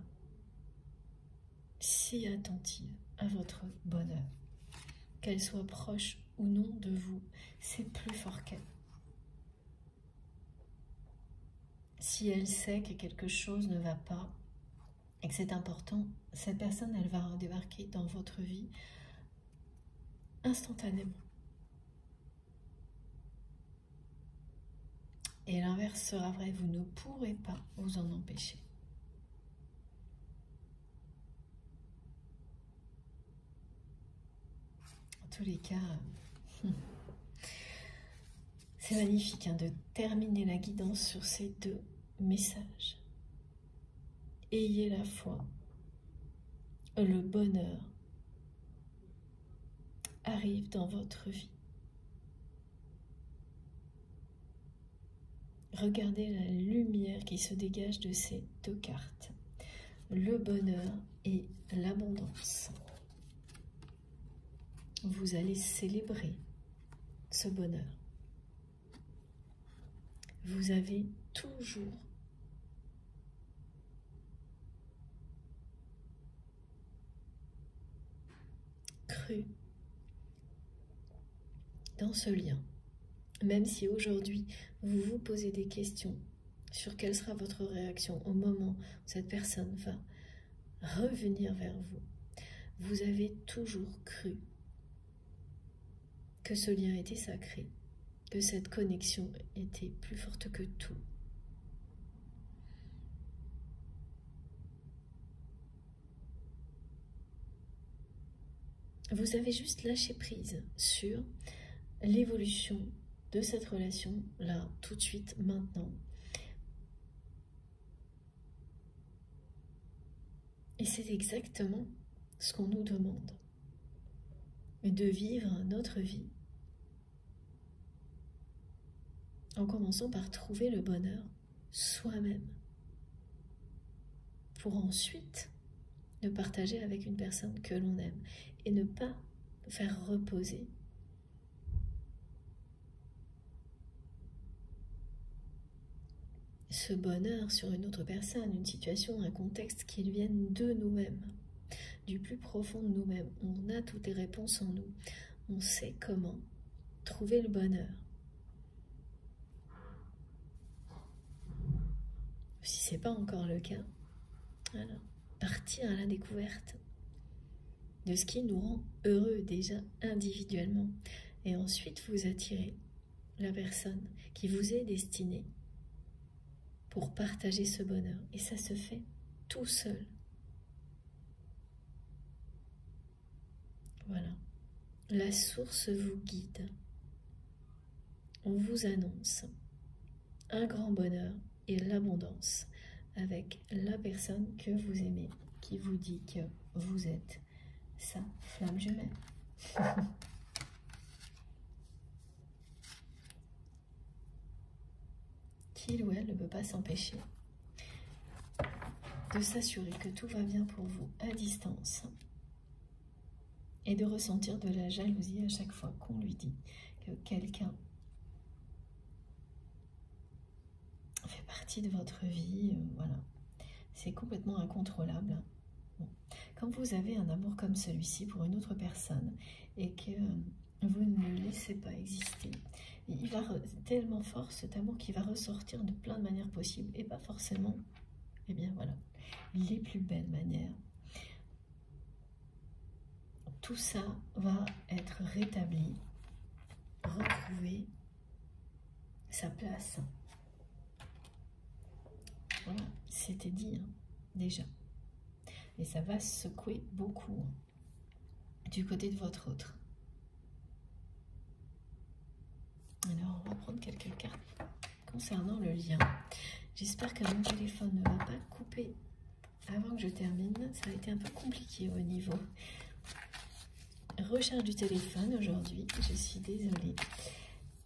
si attentive à votre bonheur. Qu'elle soit proche ou non de vous, c'est plus fort qu'elle. Si elle sait que quelque chose ne va pas et que c'est important, cette personne, elle va débarquer dans votre vie instantanément. Et l'inverse sera vrai, vous ne pourrez pas vous en empêcher. En tous les cas, c'est magnifique hein, de terminer la guidance sur ces deux messages. Ayez la foi, le bonheur arrive dans votre vie. Regardez la lumière qui se dégage de ces deux cartes. Le bonheur et l'abondance. Vous allez célébrer ce bonheur. Vous avez toujours cru dans ce lien. Même si aujourd'hui vous vous posez des questions sur quelle sera votre réaction au moment où cette personne va revenir vers vous, vous avez toujours cru que ce lien était sacré, que cette connexion était plus forte que tout. Vous avez juste lâché prise sur l'évolution de cette relation là, tout de suite, maintenant. Et c'est exactement ce qu'on nous demande. De vivre notre vie. En commençant par trouver le bonheur soi-même. Pour ensuite le partager avec une personne que l'on aime et ne pas faire reposer. Ce bonheur sur une autre personne, une situation, un contexte qui viennent de nous-mêmes, du plus profond de nous-mêmes. On a toutes les réponses en nous. On sait comment trouver le bonheur. Si ce n'est pas encore le cas, alors partir à la découverte de ce qui nous rend heureux déjà individuellement et ensuite vous attirer la personne qui vous est destinée pour partager ce bonheur. Et ça se fait tout seul. Voilà. La source vous guide. On vous annonce un grand bonheur et l'abondance avec la personne que vous aimez, qui vous dit que vous êtes sa flamme jumelle. qu'il ou elle ne peut pas s'empêcher de s'assurer que tout va bien pour vous à distance et de ressentir de la jalousie à chaque fois qu'on lui dit que quelqu'un fait partie de votre vie. Euh, voilà, c'est complètement incontrôlable. Quand vous avez un amour comme celui-ci pour une autre personne et que vous ne le laissez pas exister, il va tellement fort cet amour qui va ressortir de plein de manières possibles et pas forcément, eh bien voilà, les plus belles manières. Tout ça va être rétabli, retrouver sa place. Voilà, c'était dit hein, déjà. Et ça va secouer beaucoup hein, du côté de votre autre. Alors, on va prendre quelques cartes concernant le lien. J'espère que mon téléphone ne va pas couper avant que je termine. Ça a été un peu compliqué au niveau recharge du téléphone aujourd'hui. Je suis désolée.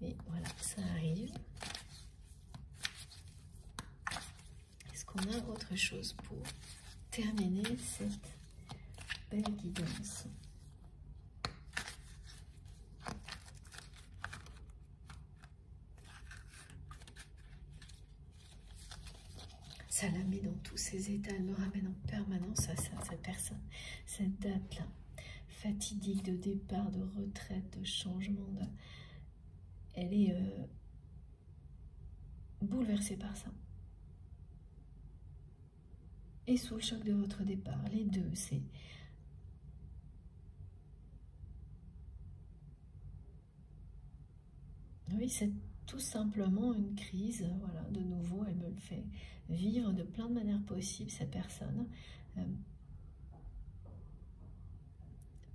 Mais voilà, ça arrive. Est-ce qu'on a autre chose pour terminer cette belle guidance? Ça la met dans tous ses états, elle me ramène en permanence à cette personne, cette date-là, fatidique de départ, de retraite, de changement, elle est euh, bouleversée par ça. Et sous le choc de votre départ, les deux, c'est... Oui, c'est tout simplement une crise, voilà, de nouveau, elle me le fait vivre de plein de manières possibles, cette personne. Euh,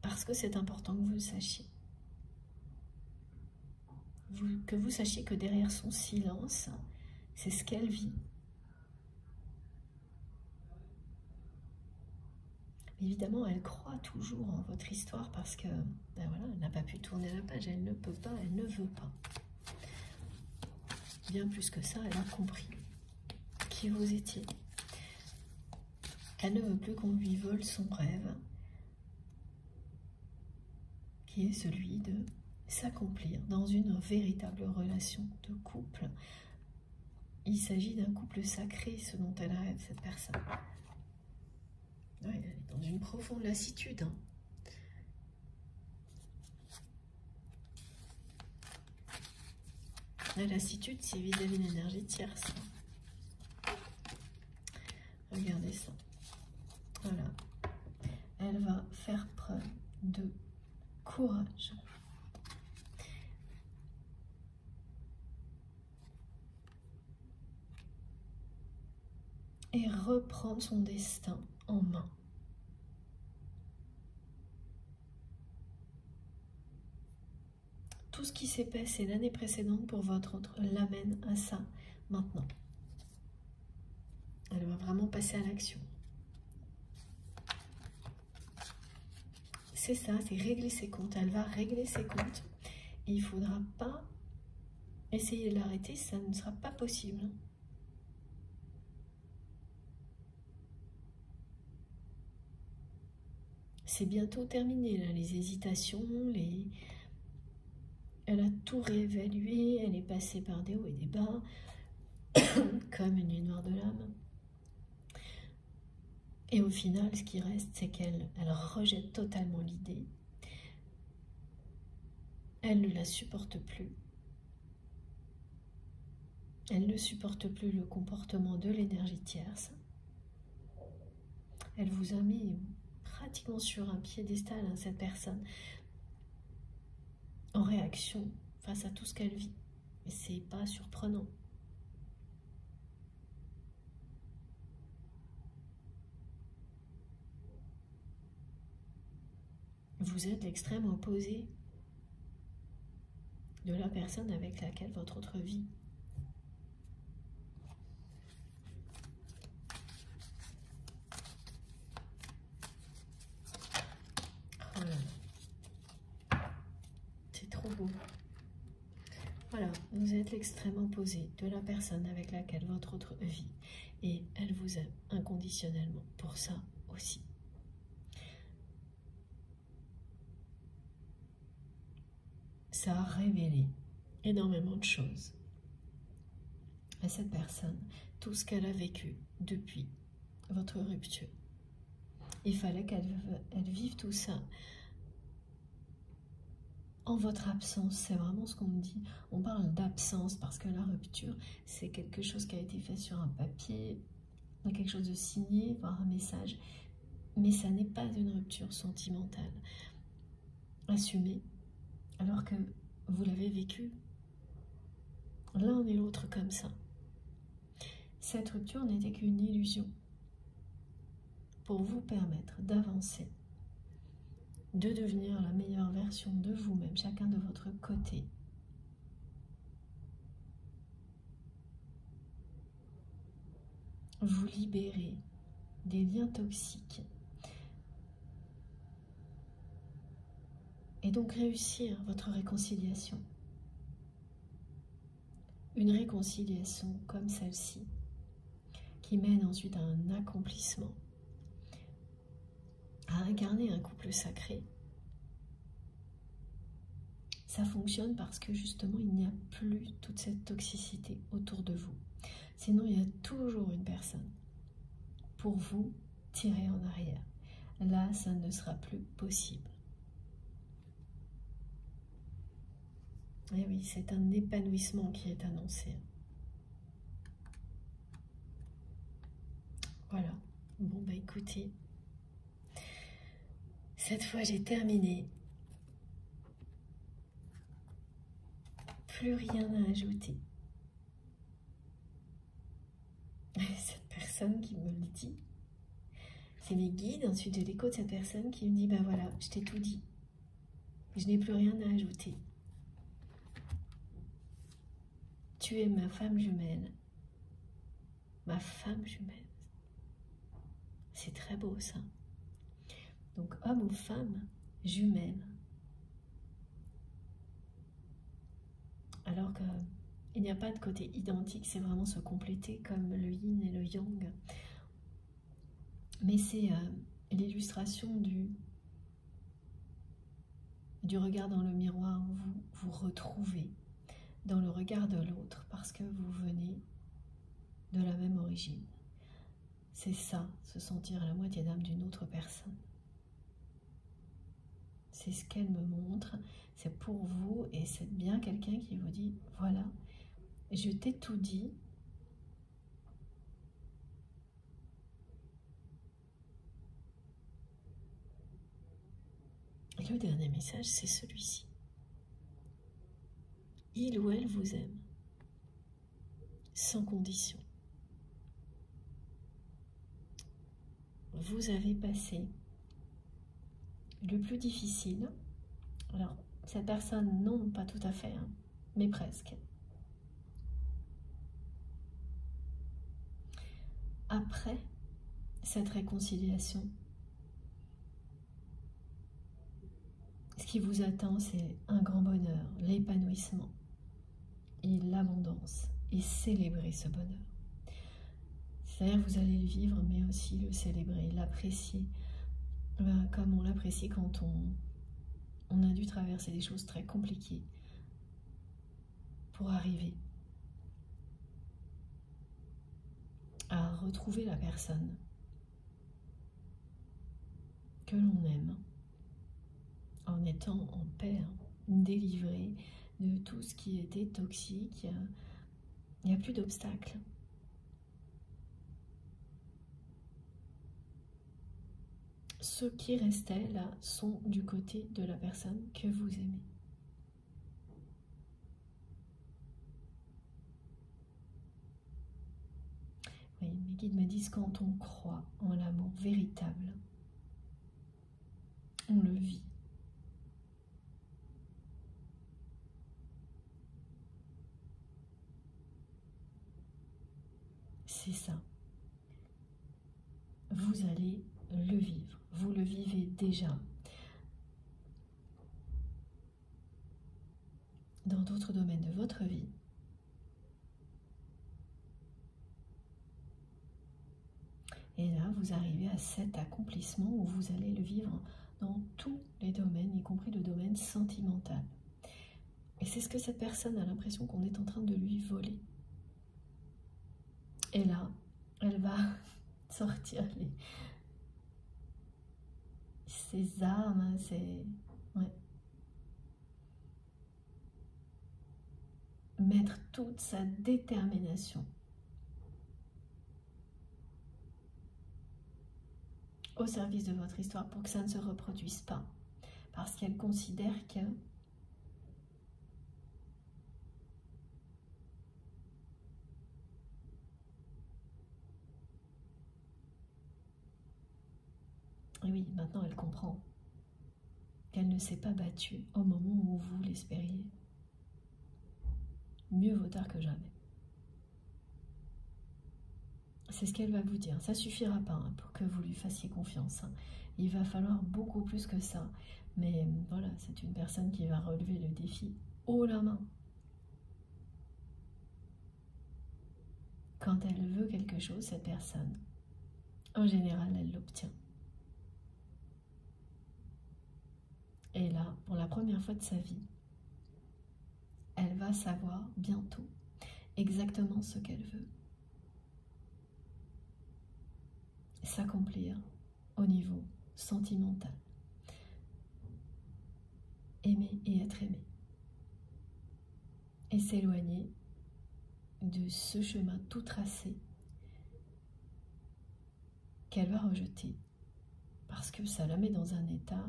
parce que c'est important que vous le sachiez. que vous sachiez que derrière son silence, c'est ce qu'elle vit. Évidemment, elle croit toujours en votre histoire parce que, ben voilà, elle n'a pas pu tourner la page, elle ne peut pas, elle ne veut pas. Bien plus que ça, elle a compris qui vous étiez. Qu'elle ne veut plus qu'on lui vole son rêve, qui est celui de s'accomplir dans une véritable relation de couple. Il s'agit d'un couple sacré, ce dont elle rêve, cette personne. elle est dans une profonde lassitude. Hein. La lassitude, c'est vis-à-vis d'une énergie tierce. Regardez ça. Voilà. Elle va faire preuve de courage. Et reprendre son destin en main. Tout ce qui s'est passé l'année précédente pour votre autre l'amène à ça maintenant. Elle va vraiment passer à l'action. C'est ça, c'est régler ses comptes. Elle va régler ses comptes. Il ne faudra pas essayer de l'arrêter, ça ne sera pas possible. C'est bientôt terminé, là, les hésitations, les... Elle a tout réévalué, elle est passée par des hauts et des bas, comme une nuit noire de l'âme. Et au final, ce qui reste, c'est qu'elle elle rejette totalement l'idée. Elle ne la supporte plus. Elle ne supporte plus le comportement de l'énergie tierce. Elle vous a mis pratiquement sur un piédestal, hein, cette personne, en réaction face à tout ce qu'elle vit. Et c'est pas surprenant. Vous êtes l'extrême opposé de la personne avec laquelle votre autre vie. Oh C'est trop beau. Voilà, vous êtes l'extrême opposé de la personne avec laquelle votre autre vie. Et elle vous aime inconditionnellement pour ça aussi. Ça a révélé énormément de choses à cette personne, tout ce qu'elle a vécu depuis votre rupture. Il fallait qu'elle vive tout ça en votre absence, c'est vraiment ce qu'on me dit. On parle d'absence parce que la rupture, c'est quelque chose qui a été fait sur un papier, quelque chose de signé, voire un message. Mais ça n'est pas une rupture sentimentale. Assumée, alors que vous l'avez vécu l'un et l'autre comme ça. Cette rupture n'était qu'une illusion pour vous permettre d'avancer de devenir la meilleure version de vous-même, chacun de votre côté. Vous libérer des liens toxiques. Et donc réussir votre réconciliation. Une réconciliation comme celle-ci, qui mène ensuite à un accomplissement à incarner un couple sacré. Ça fonctionne parce que justement il n'y a plus toute cette toxicité autour de vous. Sinon il y a toujours une personne pour vous tirer en arrière. Là, ça ne sera plus possible. Eh oui, c'est un épanouissement qui est annoncé. Voilà. Bon, bah écoutez, cette fois, j'ai terminé. Plus rien à ajouter. Cette personne qui me le dit, c'est mes guides, ensuite de l'écho cette personne qui me dit, ben voilà, je t'ai tout dit. Je n'ai plus rien à ajouter. Tu es ma femme jumelle. Ma femme jumelle. C'est très beau ça. Donc homme ou femme, jumelle. Alors qu'il n'y a pas de côté identique, c'est vraiment se compléter comme le yin et le yang. Mais c'est euh, l'illustration du, du regard dans le miroir où vous vous retrouvez dans le regard de l'autre parce que vous venez de la même origine. C'est ça, se sentir la moitié d'âme d'une autre personne c'est ce qu'elle me montre, c'est pour vous et c'est bien quelqu'un qui vous dit, voilà, je t'ai tout dit. Le dernier message, c'est celui-ci. Il ou elle vous aime, sans condition. Vous avez passé le plus difficile, alors cette personne, non, pas tout à fait, hein, mais presque. Après cette réconciliation, ce qui vous attend, c'est un grand bonheur, l'épanouissement et l'abondance, et célébrer ce bonheur. C'est-à-dire vous allez le vivre, mais aussi le célébrer, l'apprécier, ben, comme on l'apprécie quand on, on a dû traverser des choses très compliquées pour arriver à retrouver la personne que l'on aime en étant en paix, délivré de tout ce qui était toxique. Il n'y a plus d'obstacles. ceux qui restaient là sont du côté de la personne que vous aimez. Oui, mes guides me disent quand on croit en l'amour véritable, on le vit. C'est ça. Vous allez le vivre vous le vivez déjà. Dans d'autres domaines de votre vie. Et là, vous arrivez à cet accomplissement où vous allez le vivre dans tous les domaines, y compris le domaine sentimental. Et c'est ce que cette personne a l'impression qu'on est en train de lui voler. Et là, elle va sortir ses armes, Mettre toute sa détermination. au service de votre histoire pour que ça ne se reproduise pas. Parce qu'elle considère que Et oui, maintenant elle comprend qu'elle ne s'est pas battue au moment où vous l'espériez. Mieux vaut tard que jamais. C'est ce qu'elle va vous dire. Ça suffira pas hein, pour que vous lui fassiez confiance. Hein. Il va falloir beaucoup plus que ça. Mais voilà, c'est une personne qui va relever le défi haut la main. Quand elle veut quelque chose, cette personne, en général, elle l'obtient. Et là, pour la première fois de sa vie, elle va savoir bientôt exactement ce qu'elle veut. S'accomplir au niveau sentimental. Aimer et être aimé. Et s'éloigner de ce chemin tout tracé qu'elle va rejeter parce que ça la met dans un état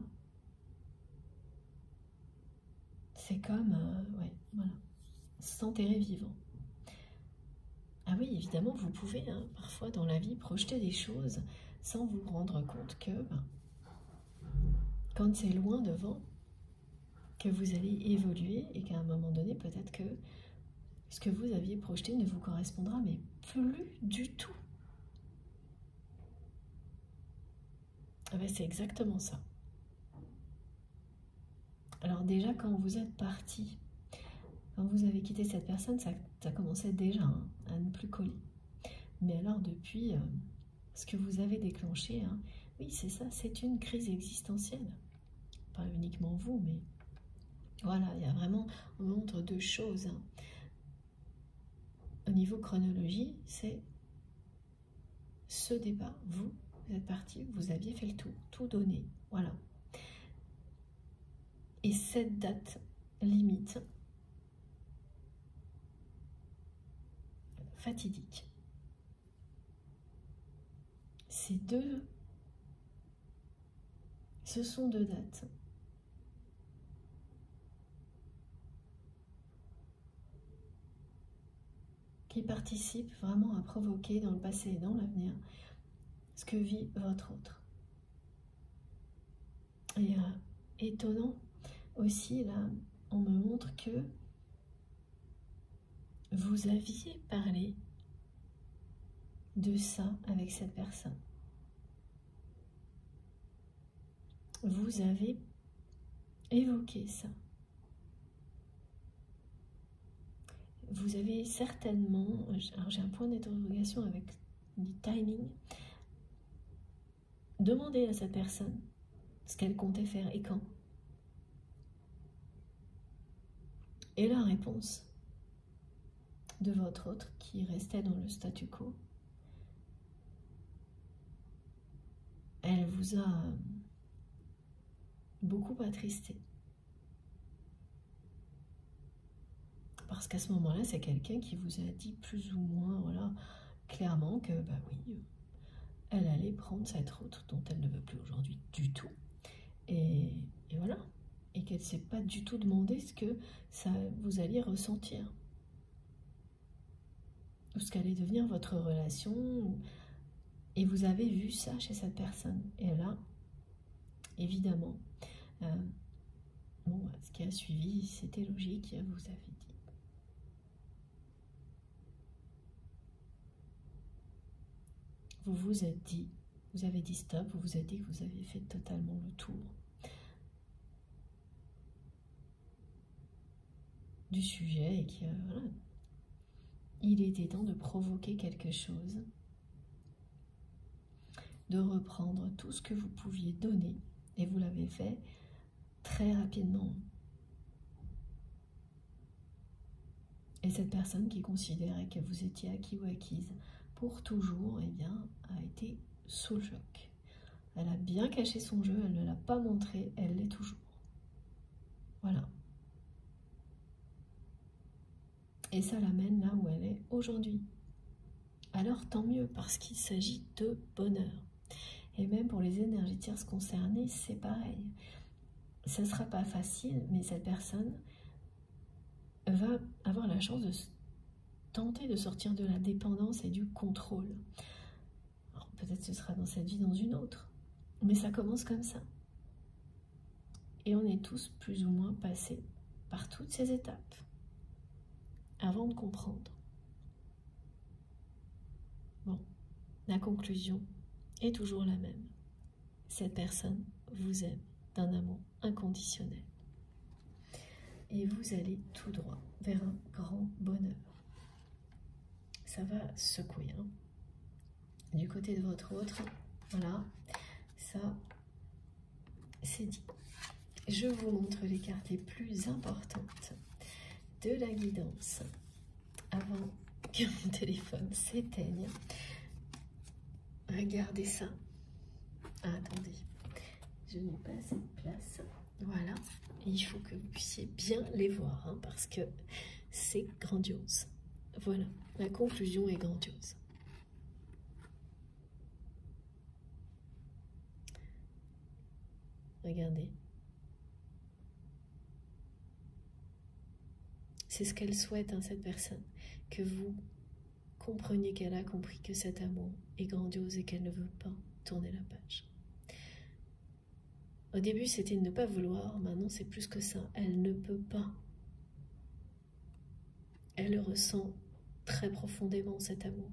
c'est comme, euh, s'enterrer vivant. Ah oui, évidemment, vous pouvez hein, parfois dans la vie projeter des choses sans vous rendre compte que ben, quand c'est loin devant, que vous allez évoluer et qu'à un moment donné, peut-être que ce que vous aviez projeté ne vous correspondra mais plus du tout. Ah ben, c'est exactement ça. Alors déjà, quand vous êtes parti, quand vous avez quitté cette personne, ça, commençait déjà hein, à ne plus coller. Mais alors depuis, euh, ce que vous avez déclenché, hein, oui, c'est ça, c'est une crise existentielle. Pas uniquement vous, mais voilà, il y a vraiment, on montre deux choses. Hein. Au niveau chronologie, c'est ce départ. Vous, vous êtes parti, vous aviez fait le tout, tout donné. Voilà, et cette date limite fatidique. Ces deux, ce sont deux dates qui participent vraiment à provoquer dans le passé et dans l'avenir ce que vit votre autre. Et euh, étonnant aussi, là, on me montre que vous aviez parlé de ça avec cette personne. Vous avez évoqué ça. Vous avez certainement, alors j'ai un point d'interrogation avec du timing, demandé à cette personne ce qu'elle comptait faire et quand. Et la réponse de votre autre qui restait dans le statu quo, elle vous a beaucoup attristé. Parce qu'à ce moment-là, c'est quelqu'un qui vous a dit plus ou moins, clairement que, bah oui, elle allait prendre cette autre dont elle ne veut plus aujourd'hui du tout. Et voilà et qu'elle ne s'est pas du tout demandé ce que ça vous alliez ressentir. Ou ce qu'allait devenir votre relation. Et vous avez vu ça chez cette personne. Et là, évidemment, euh, bon, ce qui a suivi, c'était logique, vous avez dit. Vous vous êtes dit, vous avez dit stop, vous vous êtes dit que vous avez fait totalement le tour. Du sujet et que voilà, il était temps de provoquer quelque chose, de reprendre tout ce que vous pouviez donner et vous l'avez fait très rapidement. Et cette personne qui considérait que vous étiez acquis ou acquise pour toujours, eh bien, a été sous le choc. Elle a bien caché son jeu, elle ne l'a pas montré, elle l'est toujours. Voilà. Et ça l'amène là où elle est aujourd'hui. Alors tant mieux, parce qu'il s'agit de bonheur. Et même pour les énergies tierces concernées, c'est pareil. Ce ne sera pas facile, mais cette personne va avoir la chance de tenter de sortir de la dépendance et du contrôle. Peut-être ce sera dans cette vie, dans une autre. Mais ça commence comme ça. Et on est tous plus ou moins passés par toutes ces étapes avant de comprendre. Bon, la conclusion est toujours la même. Cette personne vous aime d'un amour inconditionnel. Et vous allez tout droit vers un grand bonheur. Ça va secouer. Hein. Du côté de votre autre, voilà, ça, c'est dit. Je vous montre les cartes les plus importantes de la guidance avant que mon téléphone s'éteigne. Regardez ça. Ah, attendez, je n'ai pas assez de place. Voilà, il faut que vous puissiez bien les voir hein, parce que c'est grandiose. Voilà, la conclusion est grandiose. Regardez. C'est ce qu'elle souhaite, hein, cette personne, que vous compreniez qu'elle a compris que cet amour est grandiose et qu'elle ne veut pas tourner la page. Au début, c'était ne pas vouloir, maintenant c'est plus que ça. Elle ne peut pas. Elle le ressent très profondément, cet amour.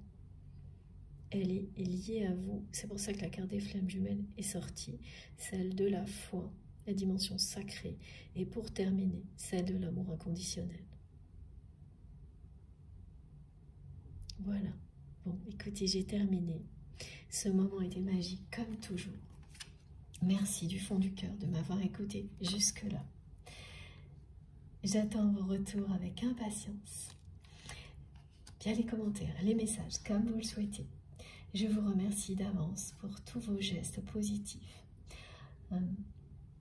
Elle est liée à vous. C'est pour ça que la carte des flammes jumelles est sortie. Celle de la foi, la dimension sacrée. Et pour terminer, celle de l'amour inconditionnel. Voilà. Bon, écoutez, j'ai terminé. Ce moment était magique, comme toujours. Merci du fond du cœur de m'avoir écouté jusque-là. J'attends vos retours avec impatience. Bien les commentaires, les messages, comme vous le souhaitez. Je vous remercie d'avance pour tous vos gestes positifs. Euh,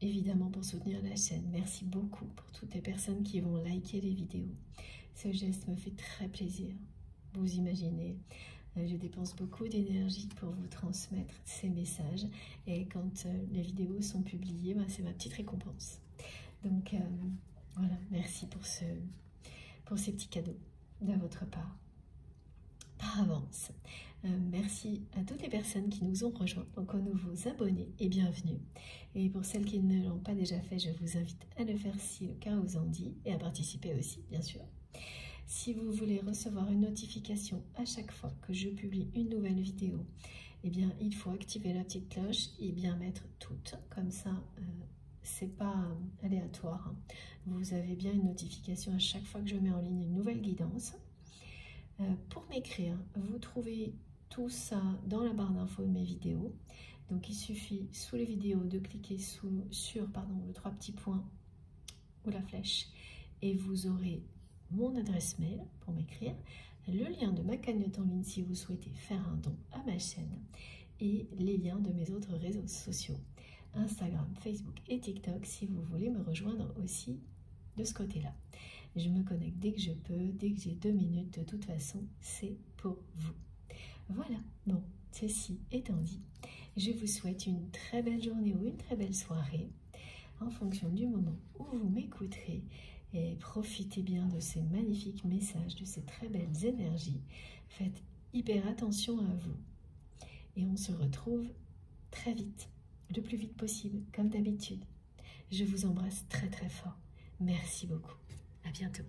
évidemment pour soutenir la chaîne. Merci beaucoup pour toutes les personnes qui vont liker les vidéos. Ce geste me fait très plaisir. Vous imaginez, euh, je dépense beaucoup d'énergie pour vous transmettre ces messages et quand euh, les vidéos sont publiées, ben, c'est ma petite récompense. Donc voilà, merci pour, ce, pour ces petits cadeaux de votre part par avance. Euh, merci à toutes les personnes qui nous ont rejoints, donc aux nouveaux abonnés et bienvenue. Et pour celles qui ne l'ont pas déjà fait, je vous invite à le faire si le cœur vous en dit et à participer aussi, bien sûr. Si vous voulez recevoir une notification à chaque fois que je publie une nouvelle vidéo, eh bien, il faut activer la petite cloche et bien mettre toutes, comme ça, euh, c'est pas aléatoire. Hein. Vous avez bien une notification à chaque fois que je mets en ligne une nouvelle guidance. Euh, pour m'écrire, vous trouvez tout ça dans la barre d'infos de mes vidéos. Donc il suffit sous les vidéos de cliquer sous, sur pardon, le trois petits points ou la flèche et vous aurez mon adresse mail pour m'écrire, le lien de ma cagnotte en ligne si vous souhaitez faire un don à ma chaîne et les liens de mes autres réseaux sociaux, Instagram, Facebook et TikTok si vous voulez me rejoindre aussi de ce côté-là. Je me connecte dès que je peux, dès que j'ai deux minutes. De toute façon, c'est pour vous. Voilà, bon, ceci étant dit, je vous souhaite une très belle journée ou une très belle soirée en fonction du moment où vous m'écouterez et profitez bien de ces magnifiques messages, de ces très belles énergies. Faites hyper attention à vous et on se retrouve très vite, le plus vite possible, comme d'habitude. Je vous embrasse très très fort. Merci beaucoup. À bientôt.